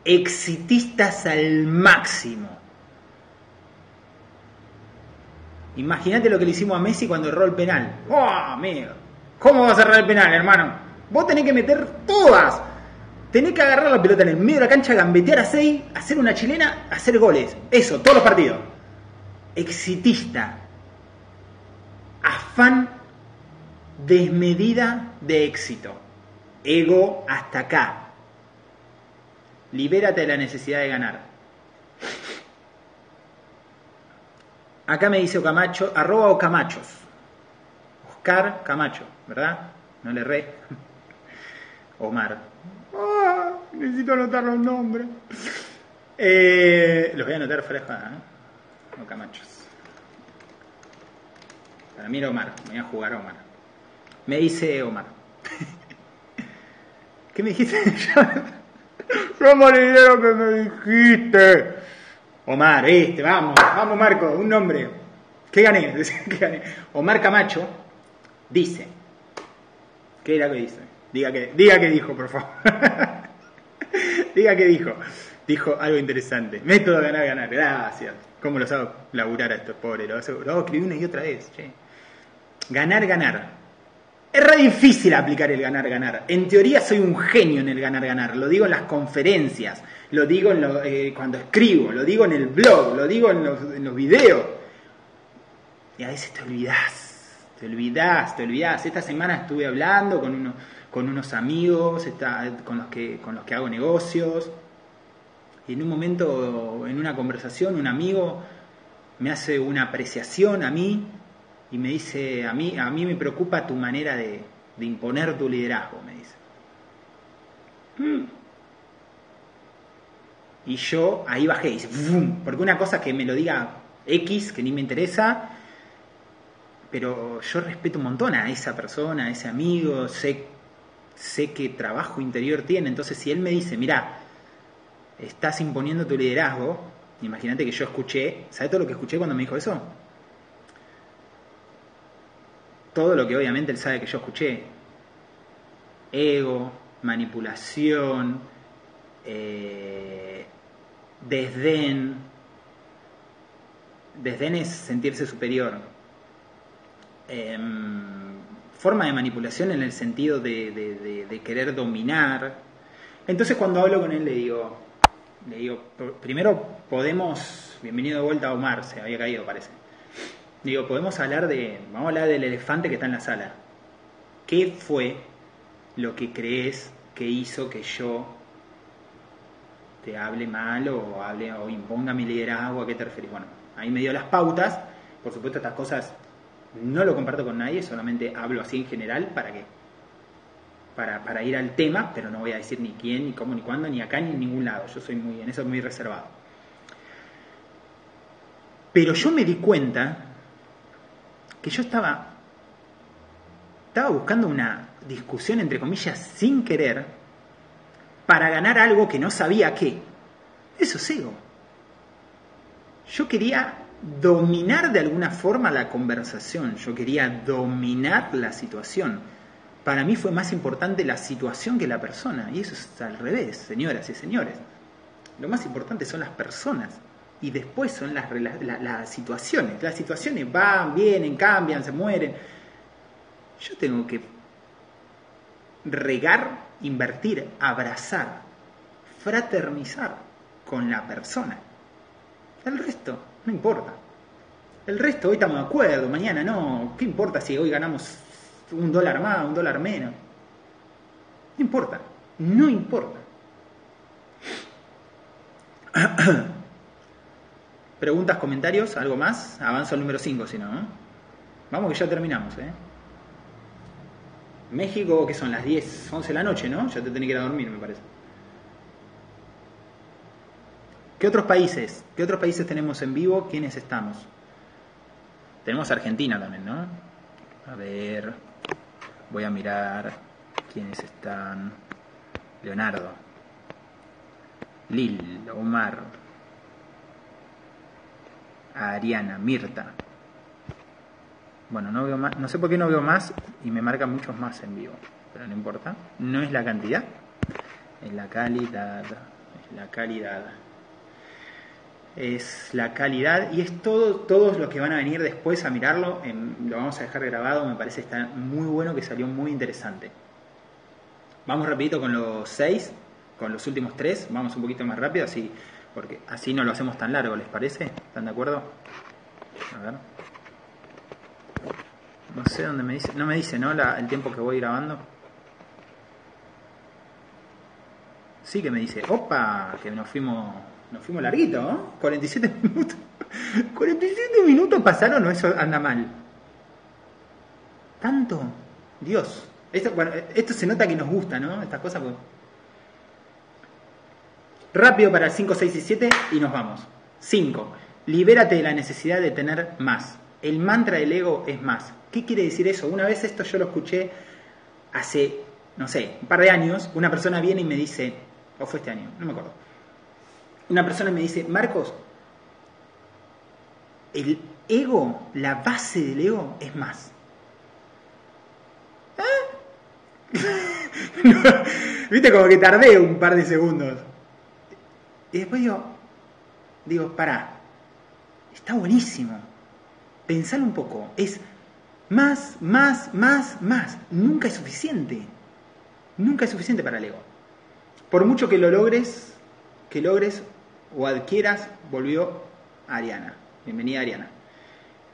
exitistas al máximo. Imagínate lo que le hicimos a Messi cuando erró el penal. ¡Oh, amigo! ¿Cómo vas a cerrar el penal, hermano? Vos tenés que meter todas. Tenés que agarrar la pelota en el medio de la cancha, gambetear a seis, hacer una chilena, hacer goles. Eso, todos los partidos. Exitista. Afán desmedida de éxito. Ego hasta acá. Libérate de la necesidad de ganar. Acá me dice Ocamacho, arroba Ocamachos. Oscar Camacho, ¿verdad? No le re. Omar. Ah. Necesito anotar los nombres. Eh, los voy a anotar fuera ¿eh? No camachos. Para mí era Omar. Me voy a jugar a Omar. Me dice Omar. ¿Qué me dijiste? Yo me olvidé lo que me dijiste. Omar, viste, vamos, vamos Marco, un nombre. ¿Qué gané? ¿Qué gané? Omar Camacho dice. ¿Qué era que dice? Diga que, diga que dijo, por favor. diga que dijo. Dijo algo interesante. Método ganar, ganar. Gracias. ¿Cómo los hago laburar a estos pobres? Lo hago, escribir una y otra vez. Ganar, ganar. Es re difícil aplicar el ganar, ganar. En teoría soy un genio en el ganar, ganar. Lo digo en las conferencias, lo digo en eh, cuando escribo, lo digo en el blog, lo digo en los, en los videos. Y a veces te olvidas, te olvidas, te olvidas. Esta semana estuve hablando con, con unos amigos con, los que, con los que hago negocios. Y en un momento, en una conversación, un amigo me hace una apreciación a mí y me dice, a mí, a mí me preocupa tu manera de, imponer tu liderazgo, me dice. Mm. Y yo ahí bajé, y dice, porque una cosa que me lo diga X, que ni me interesa, pero yo respeto un montón a esa persona, a ese amigo, sé, sé qué trabajo interior tiene, entonces si él me dice, mira, estás imponiendo tu liderazgo, imagínate que yo escuché, ¿sabes todo lo que escuché cuando me dijo eso? todo lo que obviamente él sabe que yo escuché. Ego, manipulación, eh, desdén. Desdén es sentirse superior. Em, forma de manipulación en el sentido de, querer dominar. Entonces cuando hablo con él le digo, le digo, primero podemos, bienvenido de vuelta a Omar, se había caído parece. Digo, podemos hablar de, vamos a hablar del elefante que está en la sala. ¿Qué fue lo que crees que hizo que yo te hable mal o hable o imponga mi liderazgo? ¿A qué te refieres? Bueno, ahí me dio las pautas. Por supuesto, estas cosas no lo comparto con nadie, solamente hablo así en general para que para, para ir al tema, pero no voy a decir ni quién, ni cómo, ni cuándo, ni acá, ni en ningún lado. Yo soy muy, en eso muy reservado. Pero yo me di cuenta que yo estaba, estaba buscando una discusión, entre comillas, sin querer, para ganar algo que no sabía qué. Eso es ego. Yo quería dominar de alguna forma la conversación, yo quería dominar la situación. Para mí fue más importante la situación que la persona, y eso es al revés, señoras y señores. Lo más importante son las personas y después son las, las situaciones. Las situaciones van, vienen, cambian, se mueren. Yo tengo que regar, invertir, abrazar, fraternizar con la persona. El resto, no importa. El resto, hoy estamos de acuerdo, mañana no. ¿Qué importa si hoy ganamos un dólar más, un dólar menos? No importa, no importa. Preguntas, comentarios, algo más. Avanzo al número 5, si no. ¿eh? Vamos que ya terminamos, ¿eh? México, que son las 10, 11 de la noche, ¿no? Ya te tenés que ir a dormir, me parece. ¿Qué otros países? ¿Qué otros países tenemos en vivo? ¿Quiénes estamos? Tenemos Argentina también, ¿no? A ver, voy a mirar quiénes están. Leonardo, Lil, Omar, Ariana, Mirta. Bueno, no veo más, no sé por qué no veo más y me marca muchos más en vivo, pero no importa. No es la cantidad, es la calidad, es la calidad. Es la calidad y es todo, todos los que van a venir después a mirarlo, lo vamos a dejar grabado, me parece está muy bueno, que salió muy interesante. Vamos rapidito con los seis, con los últimos tres, vamos un poquito más rápido, así porque así no lo hacemos tan largo, ¿les parece? ¿Están de acuerdo? A ver. No sé dónde me dice, no me dice, ¿no? el tiempo que voy grabando. Sí que me dice, opa, que nos fuimos, nos fuimos larguito, ¿no? 47 minutos. 47 minutos pasaron o eso anda mal. ¿Tanto? Dios. Esto, bueno, esto se nota que nos gusta, ¿no? Estas cosas. Pues... Rápido para el 5, 6 y 7 y nos vamos. 5. Libérate de la necesidad de tener más. El mantra del ego es más. ¿Qué quiere decir eso? Una vez esto yo lo escuché hace, no sé, un par de años. Una persona viene y me dice, o fue este año, no me acuerdo. Una persona me dice, Marcos, el ego, la base del ego es más. Viste como que tardé un par de segundos. Y después digo, digo, pará, está buenísimo. Pensalo un poco, es más, más, más, más. Nunca es suficiente. Nunca es suficiente para el ego. Por mucho que lo logres, que logres o adquieras, volvió Ariana. Bienvenida Ariana.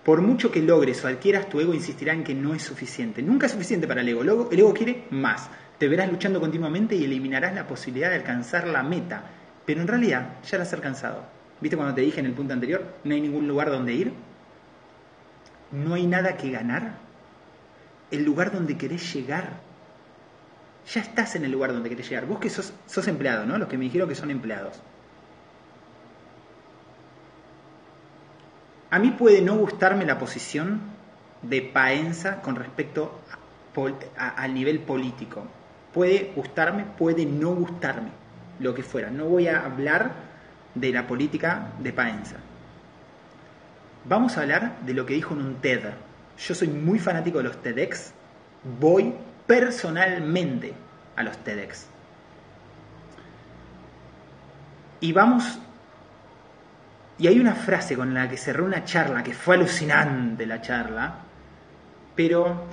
Por mucho que logres o adquieras, tu ego insistirá en que no es suficiente. Nunca es suficiente para el ego. El ego quiere más. Te verás luchando continuamente y eliminarás la posibilidad de alcanzar la meta. Pero en realidad ya la has alcanzado. ¿Viste cuando te dije en el punto anterior? No hay ningún lugar donde ir. No hay nada que ganar. El lugar donde querés llegar. Ya estás en el lugar donde querés llegar. Vos que sos, empleado, ¿no? Los que me dijeron que son empleados. A mí puede no gustarme la posición de Paenza con respecto al nivel político. Puede gustarme, puede no gustarme, lo que fuera. No voy a hablar de la política de Paenza. Vamos a hablar de lo que dijo en un TED. Yo soy muy fanático de los TEDx. Voy personalmente a los TEDx. Y vamos y hay una frase con la que cerró una charla, que fue alucinante la charla, pero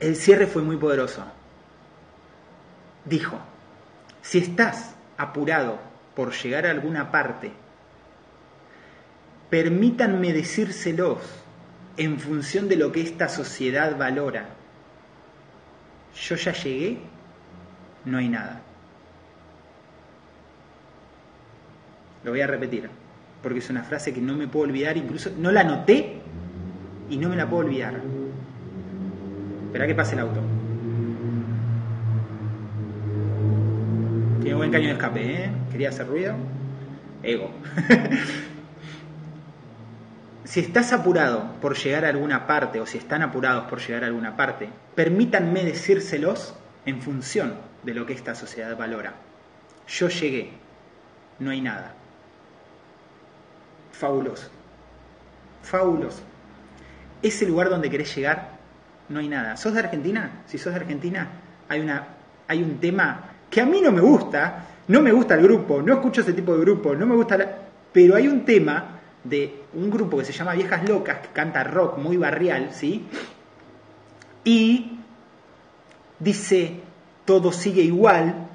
el cierre fue muy poderoso. Dijo, si estás apurado por llegar a alguna parte, permítanme decírselos en función de lo que esta sociedad valora. Yo ya llegué, no hay nada. Lo voy a repetir, porque es una frase que no me puedo olvidar, incluso no la noté y no me la puedo olvidar. Espera que pase el auto. Tiene buen caño de escape, ¿eh? Quería hacer ruido. Ego. si estás apurado por llegar a alguna parte, o si están apurados por llegar a alguna parte, permítanme decírselos en función de lo que esta sociedad valora. Yo llegué, no hay nada fabuloso. Fabuloso. Ese lugar donde querés llegar, no hay nada. ¿Sos de Argentina? Si sos de Argentina, hay, una, hay un tema que a mí no me gusta, no me gusta el grupo, no escucho ese tipo de grupo, no me gusta Pero hay un tema de un grupo que se llama Viejas Locas, que canta rock muy barrial, ¿sí? Y dice, todo sigue igual,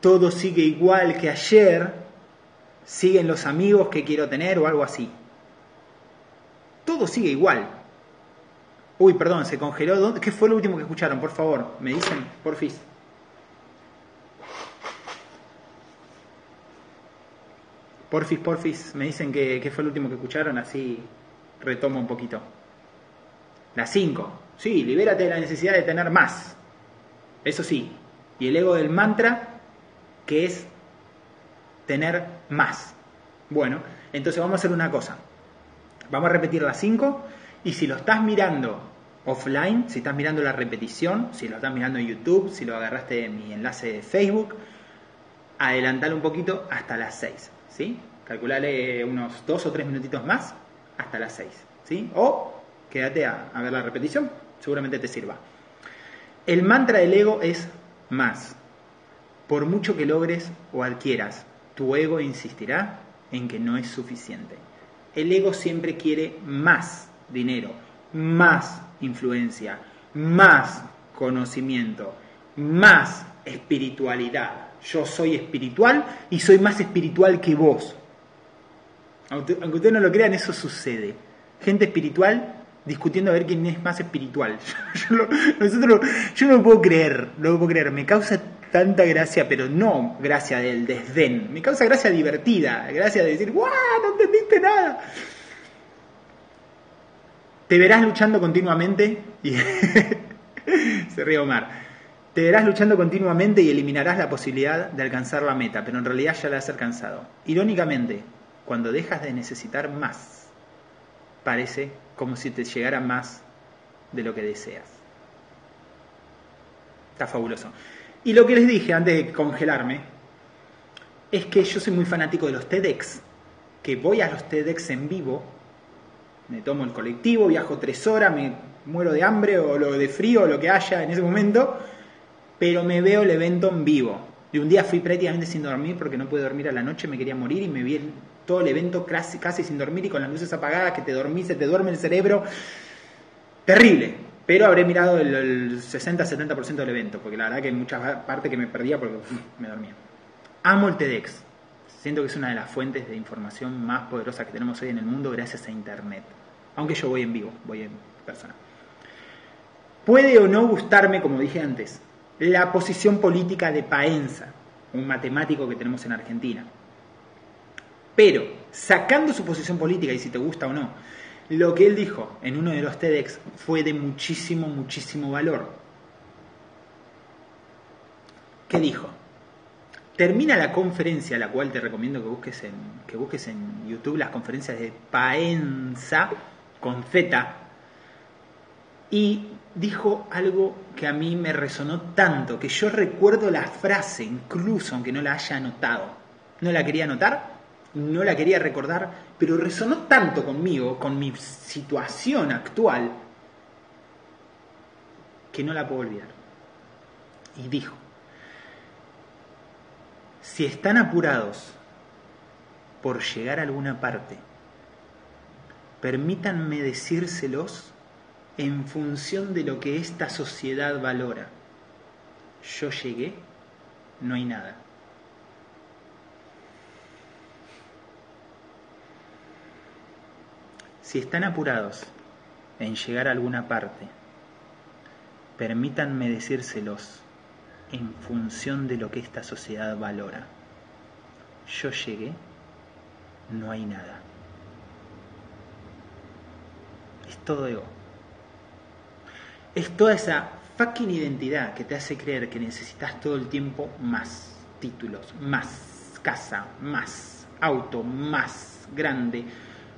todo sigue igual que ayer, siguen los amigos que quiero tener o algo así. Todo sigue igual. Uy, perdón, se congeló. ¿Qué fue lo último que escucharon? Por favor, me dicen, porfis. Porfis, porfis, me dicen que, fue lo último que escucharon, así retomo un poquito. La 5. Sí, libérate de la necesidad de tener más. Eso sí. Y el ego del mantra, que es tener más. Bueno, entonces vamos a hacer una cosa. Vamos a repetir las 5 y si lo estás mirando offline, si estás mirando la repetición, si lo estás mirando en YouTube, si lo agarraste en mi enlace de Facebook, adelantale un poquito hasta las 6, ¿sí? Calculale unos 2 o 3 minutitos más hasta las 6, ¿sí? O quédate a ver la repetición, seguramente te sirva. El mantra del ego es más. Por mucho que logres o adquieras, tu ego insistirá en que no es suficiente. El ego siempre quiere más dinero, más influencia, más conocimiento, más espiritualidad. Yo soy espiritual y soy más espiritual que vos. Aunque ustedes no lo crean, eso sucede. Gente espiritual discutiendo a ver quién es más espiritual. Yo, no puedo creer, no lo puedo creer. Me causa tanta gracia, pero no gracia del desdén. Me causa gracia divertida, gracia de decir, ¡guau! No entendiste nada. Te verás luchando continuamente y se ríe Omar. Te verás luchando continuamente y eliminarás la posibilidad de alcanzar la meta, pero en realidad ya la has alcanzado. Irónicamente, cuando dejas de necesitar más, parece como si te llegara más de lo que deseas. Está fabuloso. Y lo que les dije antes de congelarme es que yo soy muy fanático de los TEDx, que voy a los TEDx en vivo, me tomo el colectivo, viajo tres horas, me muero de hambre o lo de frío o lo que haya en ese momento, pero me veo el evento en vivo. Y un día fui prácticamente sin dormir porque no pude dormir a la noche, me quería morir y me vi todo el evento casi, casi sin dormir y con las luces apagadas, que te dormís, se te duerme el cerebro. Terrible. Pero habré mirado el, 60-70% del evento, porque la verdad que hay muchas partes que me perdía porque me dormía. Amo el TEDx. Siento que es una de las fuentes de información más poderosas que tenemos hoy en el mundo gracias a Internet. Aunque yo voy en vivo, voy en persona. Puede o no gustarme, como dije antes, la posición política de Paenza, un matemático que tenemos en Argentina. Pero, sacando su posición política, y si te gusta o no, lo que él dijo en uno de los TEDx fue de muchísimo, muchísimo valor. ¿Qué dijo? Termina la conferencia, la cual te recomiendo que busques en, que busques en YouTube, las conferencias de Paenza, con Z, y dijo algo que a mí me resonó tanto, que yo recuerdo la frase, incluso aunque no la haya anotado. No la quería anotar, no la quería recordar, pero resonó tanto conmigo, con mi situación actual, que no la puedo olvidar. Y dijo, si están apurados por llegar a alguna parte, permítanme decírselos en función de lo que esta sociedad valora. Yo llegué, no hay nada. Si están apurados en llegar a alguna parte, permítanme decírselos en función de lo que esta sociedad valora. Yo llegué, no hay nada. Es todo ego es toda esa fucking identidad que te hace creer que necesitas todo el tiempo más títulos, más casa, más auto, más grande,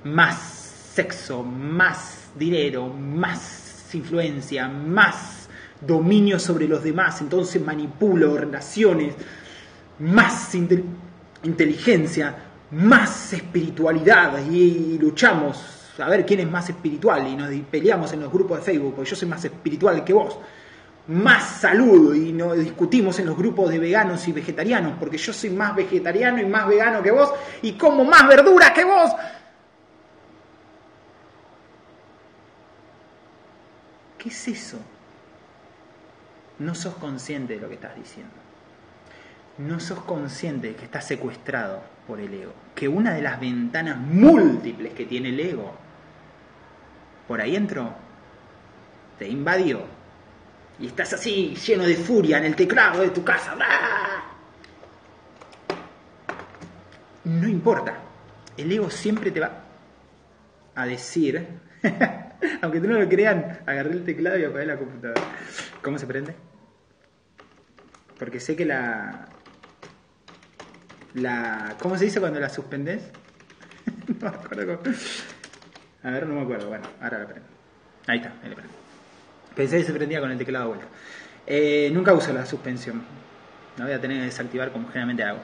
más sexo, más dinero, más influencia, más dominio sobre los demás, entonces manipulo relaciones, más inteligencia, más espiritualidad y luchamos a ver quién es más espiritual y nos peleamos en los grupos de Facebook porque yo soy más espiritual que vos. Más salud y nos discutimos en los grupos de veganos y vegetarianos porque yo soy más vegetariano y más vegano que vos y como más verduras que vos. ¿Qué es eso? No sos consciente de lo que estás diciendo. No sos consciente de que estás secuestrado por el ego. Que una de las ventanas múltiples que tiene el ego por ahí entró, te invadió y estás así lleno de furia en el teclado de tu casa. No importa, el ego siempre te va a decir, aunque tú no lo crean, agarré el teclado y apagué la computadora. ¿Cómo se prende? Porque sé que la... la ¿Cómo se dice cuando la suspendes? no me acuerdo cómo. A ver, no me acuerdo. Bueno, ahora lo prendo. Ahí está, ahí lo prendo. Pensé que se prendía con el teclado de vuelta. Eh, nunca uso la suspensión. La voy a tener que desactivar como generalmente hago.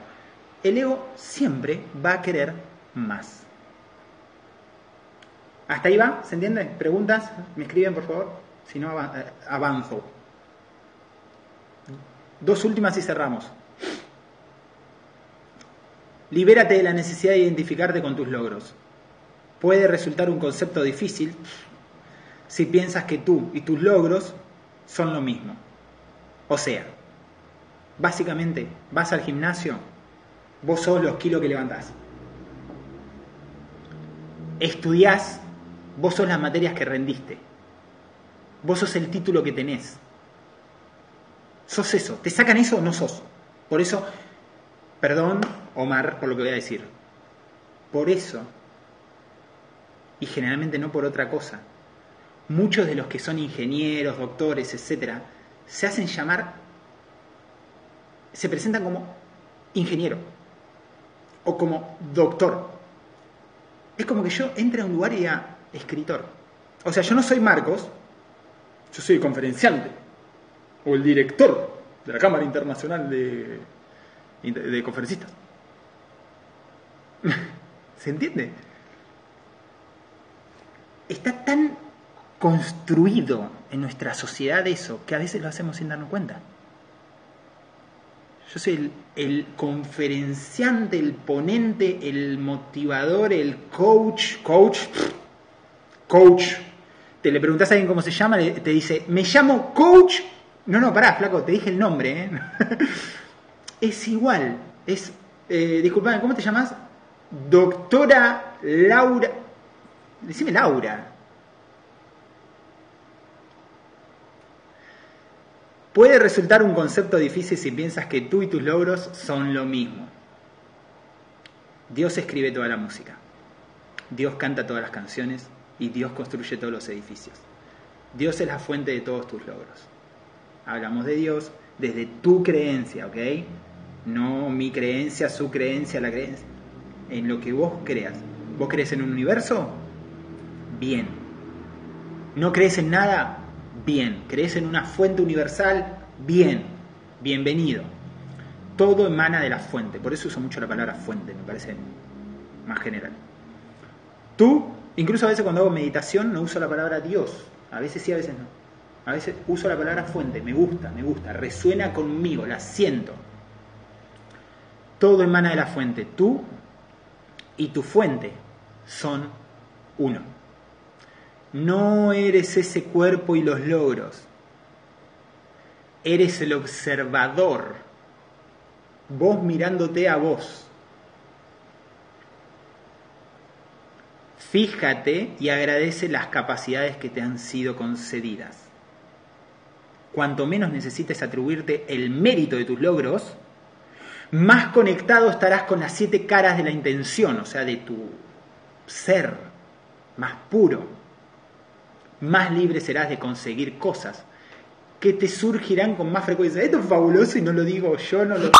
El ego siempre va a querer más. ¿Hasta ahí va? ¿Se entiende? ¿Preguntas? ¿Me escriben, por favor? Si no, eh, avanzo. Dos últimas y cerramos. Libérate de la necesidad de identificarte con tus logros puede resultar un concepto difícil si piensas que tú y tus logros son lo mismo. O sea, básicamente vas al gimnasio, vos sos los kilos que levantás. Estudiás, vos sos las materias que rendiste. Vos sos el título que tenés. Sos eso. ¿Te sacan eso o no sos? Por eso, perdón, Omar, por lo que voy a decir. Por eso y generalmente no por otra cosa. Muchos de los que son ingenieros, doctores, etc., se hacen llamar se presentan como ingeniero o como doctor. Es como que yo entre a un lugar y diga escritor. O sea, yo no soy Marcos, yo soy el conferenciante o el director de la Cámara Internacional de, de Conferencistas. ¿Se entiende? Está tan construido en nuestra sociedad eso que a veces lo hacemos sin darnos cuenta. Yo soy el, conferenciante, el ponente, el motivador, el coach, coach, coach. Te le preguntas a alguien cómo se llama, te dice, me llamo coach. No, no, pará, flaco, te dije el nombre. ¿eh? es igual, es, eh, disculpame, ¿cómo te llamas? Doctora Laura. Decime Laura. Puede resultar un concepto difícil si piensas que tú y tus logros son lo mismo. Dios escribe toda la música, Dios canta todas las canciones y Dios construye todos los edificios. Dios es la fuente de todos tus logros. Hablamos de Dios desde tu creencia, ¿ok? No mi creencia, su creencia, la creencia. En lo que vos creas. ¿Vos crees en un universo? Bien. ¿No crees en nada? Bien. ¿Crees en una fuente universal? Bien. Bienvenido. Todo emana de la fuente. Por eso uso mucho la palabra fuente, me parece más general. Tú, incluso a veces cuando hago meditación, no uso la palabra Dios. A veces sí, a veces no. A veces uso la palabra fuente. Me gusta, me gusta. Resuena conmigo, la siento. Todo emana de la fuente. Tú y tu fuente son uno. No eres ese cuerpo y los logros. Eres el observador. Vos mirándote a vos. Fíjate y agradece las capacidades que te han sido concedidas. Cuanto menos necesites atribuirte el mérito de tus logros, más conectado estarás con las siete caras de la intención, o sea, de tu ser más puro más libre serás de conseguir cosas que te surgirán con más frecuencia. Esto es fabuloso y no lo digo yo, no lo,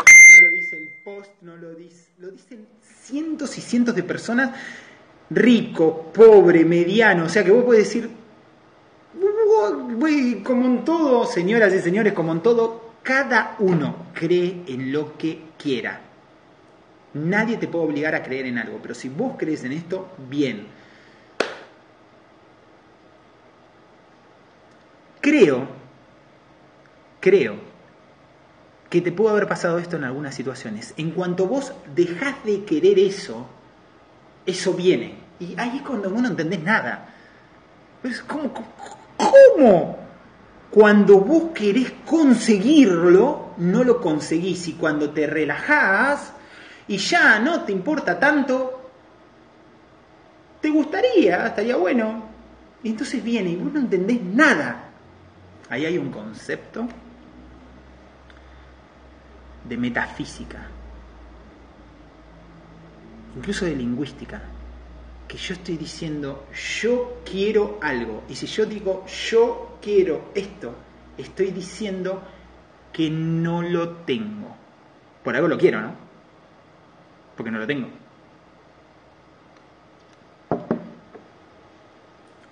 dice el post, no lo dice, lo dicen cientos y cientos de personas, rico, pobre, mediano, o sea que vos puedes decir, como en todo, señoras y señores, como en todo, cada uno cree en lo que quiera. Nadie te puede obligar a creer en algo, pero si vos crees en esto, bien. Creo, creo que te pudo haber pasado esto en algunas situaciones. En cuanto vos dejás de querer eso, eso viene. Y ahí es cuando vos no entendés nada. ¿cómo, ¿Cómo? Cuando vos querés conseguirlo, no lo conseguís. Y cuando te relajás y ya no te importa tanto, te gustaría, estaría bueno. Y entonces viene y vos no entendés nada. Ahí hay un concepto de metafísica, incluso de lingüística, que yo estoy diciendo, yo quiero algo. Y si yo digo, yo quiero esto, estoy diciendo que no lo tengo. Por algo lo quiero, ¿no? Porque no lo tengo.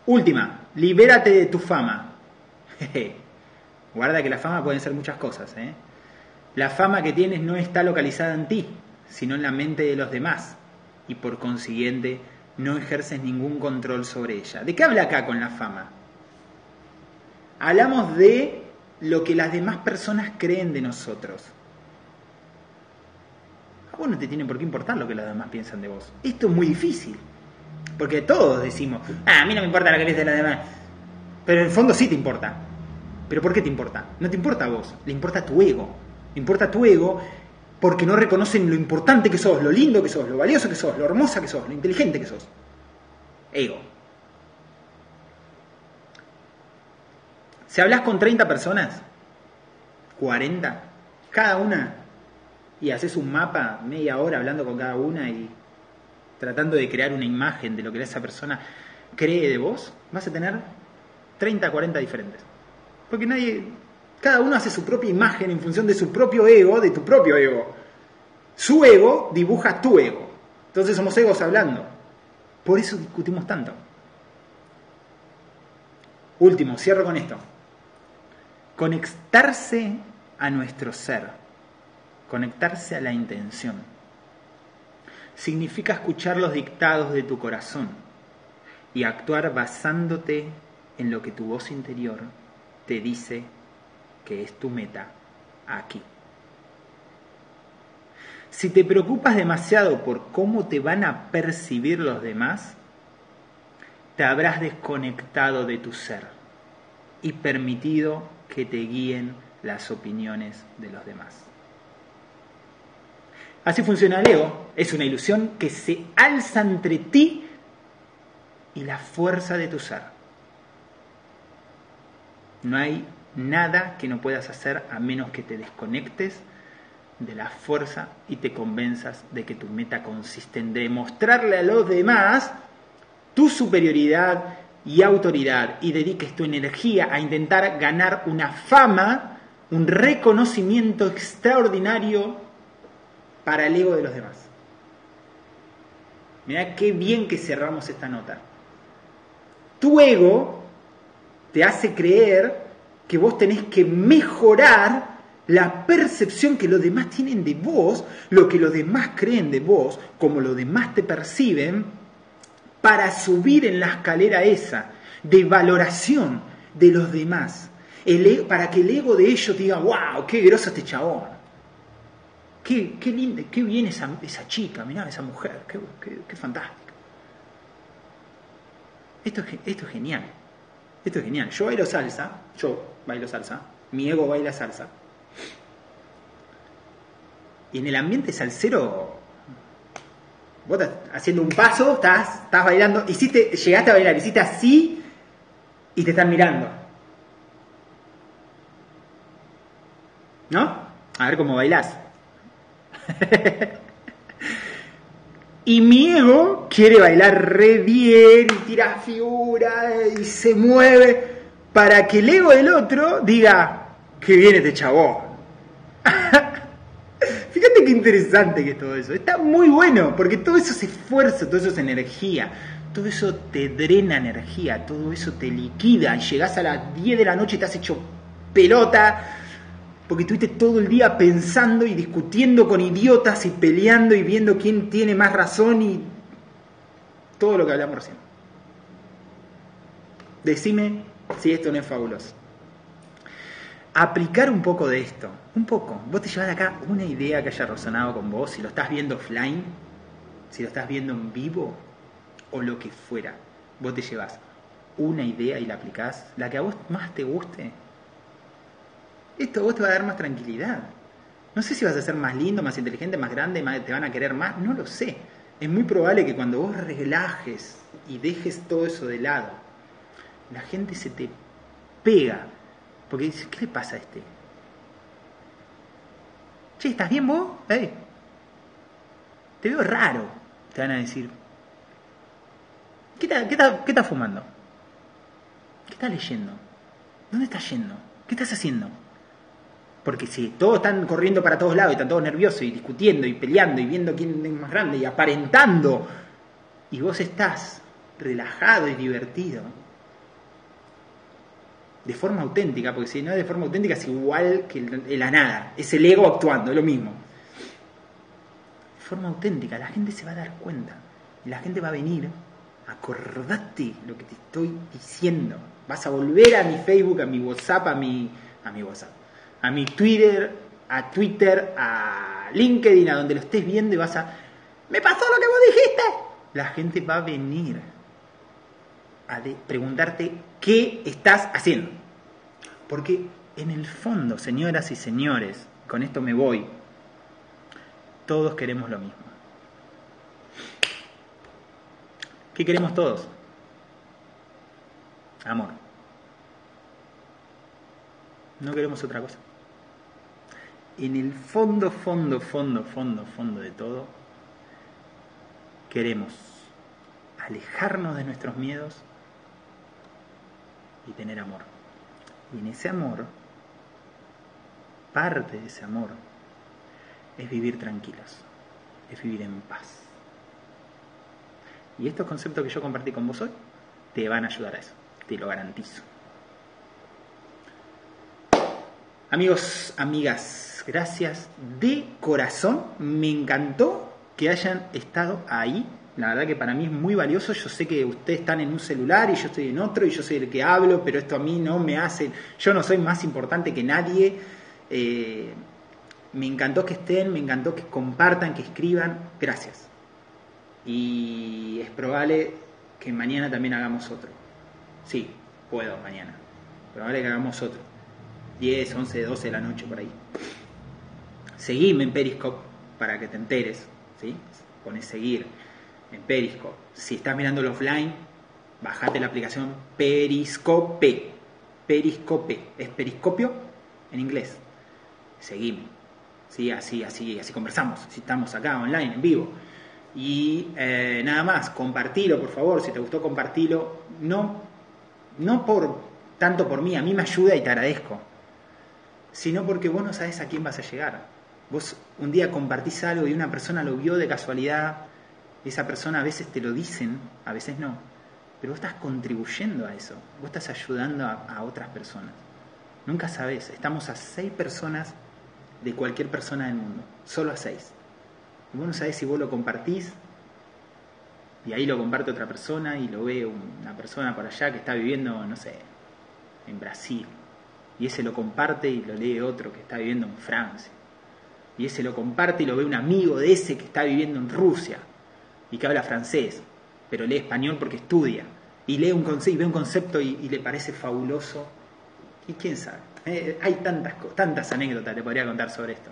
Última, libérate de tu fama. Guarda que la fama pueden ser muchas cosas. ¿eh? La fama que tienes no está localizada en ti, sino en la mente de los demás. Y por consiguiente no ejerces ningún control sobre ella. ¿De qué habla acá con la fama? Hablamos de lo que las demás personas creen de nosotros. A vos no te tiene por qué importar lo que las demás piensan de vos. Esto es muy difícil. Porque todos decimos, ah, a mí no me importa lo que piensen las demás. Pero en el fondo sí te importa. ¿Pero por qué te importa? No te importa a vos, le importa tu ego. Le importa tu ego porque no reconocen lo importante que sos, lo lindo que sos, lo valioso que sos, lo hermosa que sos, lo inteligente que sos. Ego. Si hablas con 30 personas, 40, cada una, y haces un mapa media hora hablando con cada una y tratando de crear una imagen de lo que esa persona cree de vos, vas a tener 30, 40 diferentes. Porque nadie, Cada uno hace su propia imagen en función de su propio ego, de tu propio ego. Su ego dibuja tu ego. Entonces somos egos hablando. Por eso discutimos tanto. Último, cierro con esto. Conectarse a nuestro ser, conectarse a la intención, significa escuchar los dictados de tu corazón y actuar basándote en lo que tu voz interior te dice que es tu meta aquí. Si te preocupas demasiado por cómo te van a percibir los demás, te habrás desconectado de tu ser y permitido que te guíen las opiniones de los demás. Así funciona el ego, es una ilusión que se alza entre ti y la fuerza de tu ser. No hay nada que no puedas hacer a menos que te desconectes de la fuerza y te convenzas de que tu meta consiste en demostrarle a los demás tu superioridad y autoridad y dediques tu energía a intentar ganar una fama, un reconocimiento extraordinario para el ego de los demás. Mira qué bien que cerramos esta nota. Tu ego te hace creer que vos tenés que mejorar la percepción que los demás tienen de vos, lo que los demás creen de vos, como los demás te perciben, para subir en la escalera esa de valoración de los demás, e, para que el ego de ellos diga, wow, qué groso este chabón, qué, qué linda, qué bien esa, esa chica, mirá esa mujer, qué, qué, fantástica. Esto es, esto es genial, esto es genial. Yo bailo salsa, yo bailo salsa, mi ego baila salsa, y en el ambiente salsero, vos estás haciendo un paso, estás, estás bailando, hiciste, llegaste a bailar, hiciste así y te están mirando. ¿No? A ver cómo bailás. y mi ego quiere bailar re bien y tira figura y se mueve para que el ego del otro diga, que viene este chabón. Fíjate qué interesante que es todo eso. Está muy bueno, porque todo eso es esfuerzo, todo eso es energía. Todo eso te drena energía, todo eso te liquida. Y llegás a las 10 de la noche y te has hecho pelota, porque estuviste todo el día pensando y discutiendo con idiotas y peleando y viendo quién tiene más razón y todo lo que hablamos recién. Decime si esto no es fabuloso aplicar un poco de esto, un poco. Vos te llevas de acá una idea que haya resonado con vos, si lo estás viendo offline, si lo estás viendo en vivo o lo que fuera. Vos te llevas una idea y la aplicás, la que a vos más te guste. Esto vos te va a dar más tranquilidad. No sé si vas a ser más lindo, más inteligente, más grande, te van a querer más, no lo sé. Es muy probable que cuando vos relajes y dejes todo eso de lado, la gente se te pega porque dice, ¿qué le pasa a este? Che, ¿estás bien vos? Te veo raro, te van a decir. ¿Qué estás qué fumando? ¿Qué estás leyendo? ¿Dónde estás yendo? ¿Qué estás haciendo? Porque si todos están corriendo para todos lados y están todos nerviosos y discutiendo y peleando y viendo quién es más grande y aparentando, y vos estás relajado y divertido, de forma auténtica, porque si no es de forma auténtica es igual que la nada, es el ego actuando, es lo mismo. De forma auténtica, la gente se va a dar cuenta y la gente va a venir, acordate lo que te estoy diciendo. Vas a volver a mi Facebook, a mi WhatsApp, a mi, a mi WhatsApp, a mi Twitter, a Twitter, a LinkedIn, a donde lo estés viendo y vas a... ¡Me pasó lo que vos dijiste! La gente va a venir a preguntarte qué estás haciendo. Porque en el fondo, señoras y señores, con esto me voy, todos queremos lo mismo. ¿Qué queremos todos? Amor. No queremos otra cosa. En el fondo, fondo, fondo, fondo, fondo de todo, queremos alejarnos de nuestros miedos y tener amor. Y en ese amor parte de ese amor es vivir tranquilos, es vivir en paz. Y estos conceptos que yo compartí con vos hoy te van a ayudar a eso, te lo garantizo. Amigos, amigas, gracias de corazón. Me encantó que hayan estado ahí. La verdad que para mí es muy valioso. Yo sé que ustedes están en un celular y yo estoy en otro y yo soy el que hablo, pero esto a mí no me hace... Yo no soy más importante que nadie. Eh, me encantó que estén, me encantó que compartan, que escriban. Gracias. Y es probable que mañana también hagamos otro. Sí, puedo mañana. Probable que hagamos otro. 10, 11, 12 de la noche por ahí. Seguime en Periscope para que te enteres. ¿sí? Pones seguir en Periscope. Si estás mirando el offline, bajate la aplicación Periscope. Periscope. Es periscopio en inglés. Seguime. ¿Sí? Así, así, así conversamos. Si estamos acá online, en vivo. Y eh, nada más, compartilo, por favor. Si te gustó, compartilo. No, no por tanto por mí, a mí me ayuda y te agradezco. Sino porque vos no sabes a quién vas a llegar. Vos un día compartís algo y una persona lo vio de casualidad. Esa persona a veces te lo dicen, a veces no. Pero vos estás contribuyendo a eso. Vos estás ayudando a, otras personas. Nunca sabes. Estamos a seis personas de cualquier persona del mundo. Solo a seis. Y vos no sabés si vos lo compartís y ahí lo comparte otra persona y lo ve una persona por allá que está viviendo, no sé, en Brasil. Y ese lo comparte y lo lee otro que está viviendo en Francia. Y ese lo comparte y lo ve un amigo de ese que está viviendo en Rusia y que habla francés, pero lee español porque estudia. Y lee un concepto, y ve un concepto y, le parece fabuloso. Y quién sabe. Eh, hay tantas, tantas anécdotas que podría contar sobre esto.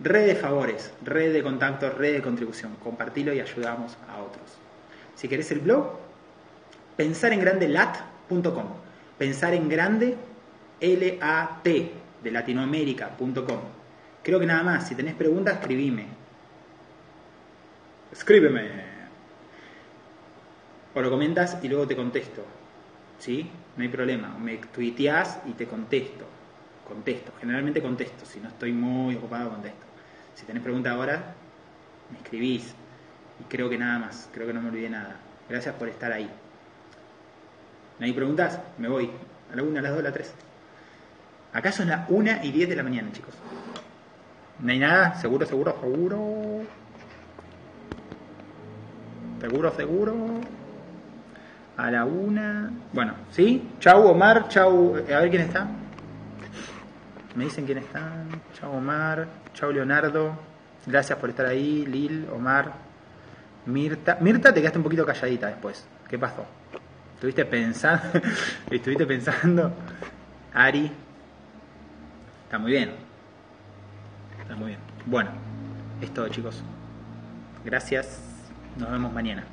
Red de favores, red de contactos, red de contribución. Compartilo y ayudamos a otros. Si querés el blog, pensar en grande lat.com. Pensar en grande L-A-T de latinoamérica.com. Creo que nada más. Si tenés preguntas, escribime. Escríbeme. O lo comentas y luego te contesto. ¿Sí? No hay problema. Me tuiteás y te contesto. Contesto. Generalmente contesto. Si no estoy muy ocupado, contesto. Si tenés preguntas ahora, me escribís. Y creo que nada más, creo que no me olvidé nada. Gracias por estar ahí. ¿No hay preguntas? Me voy. A la una, a las dos, a las tres. Acá son las una y diez de la mañana, chicos. ¿No hay nada? ¿Seguro, seguro, seguro? ¿Seguro, seguro? A la una. Bueno, ¿sí? Chau, Omar. Chau. A ver quién está. Me dicen quién está. Chau, Omar. Chau, Leonardo. Gracias por estar ahí. Lil, Omar. Mirta. Mirta, te quedaste un poquito calladita después. ¿Qué pasó? ¿Estuviste pensando? ¿Estuviste pensando? Ari. Está muy bien. Está muy bien. Bueno, es todo, chicos. Gracias. Nos vemos mañana.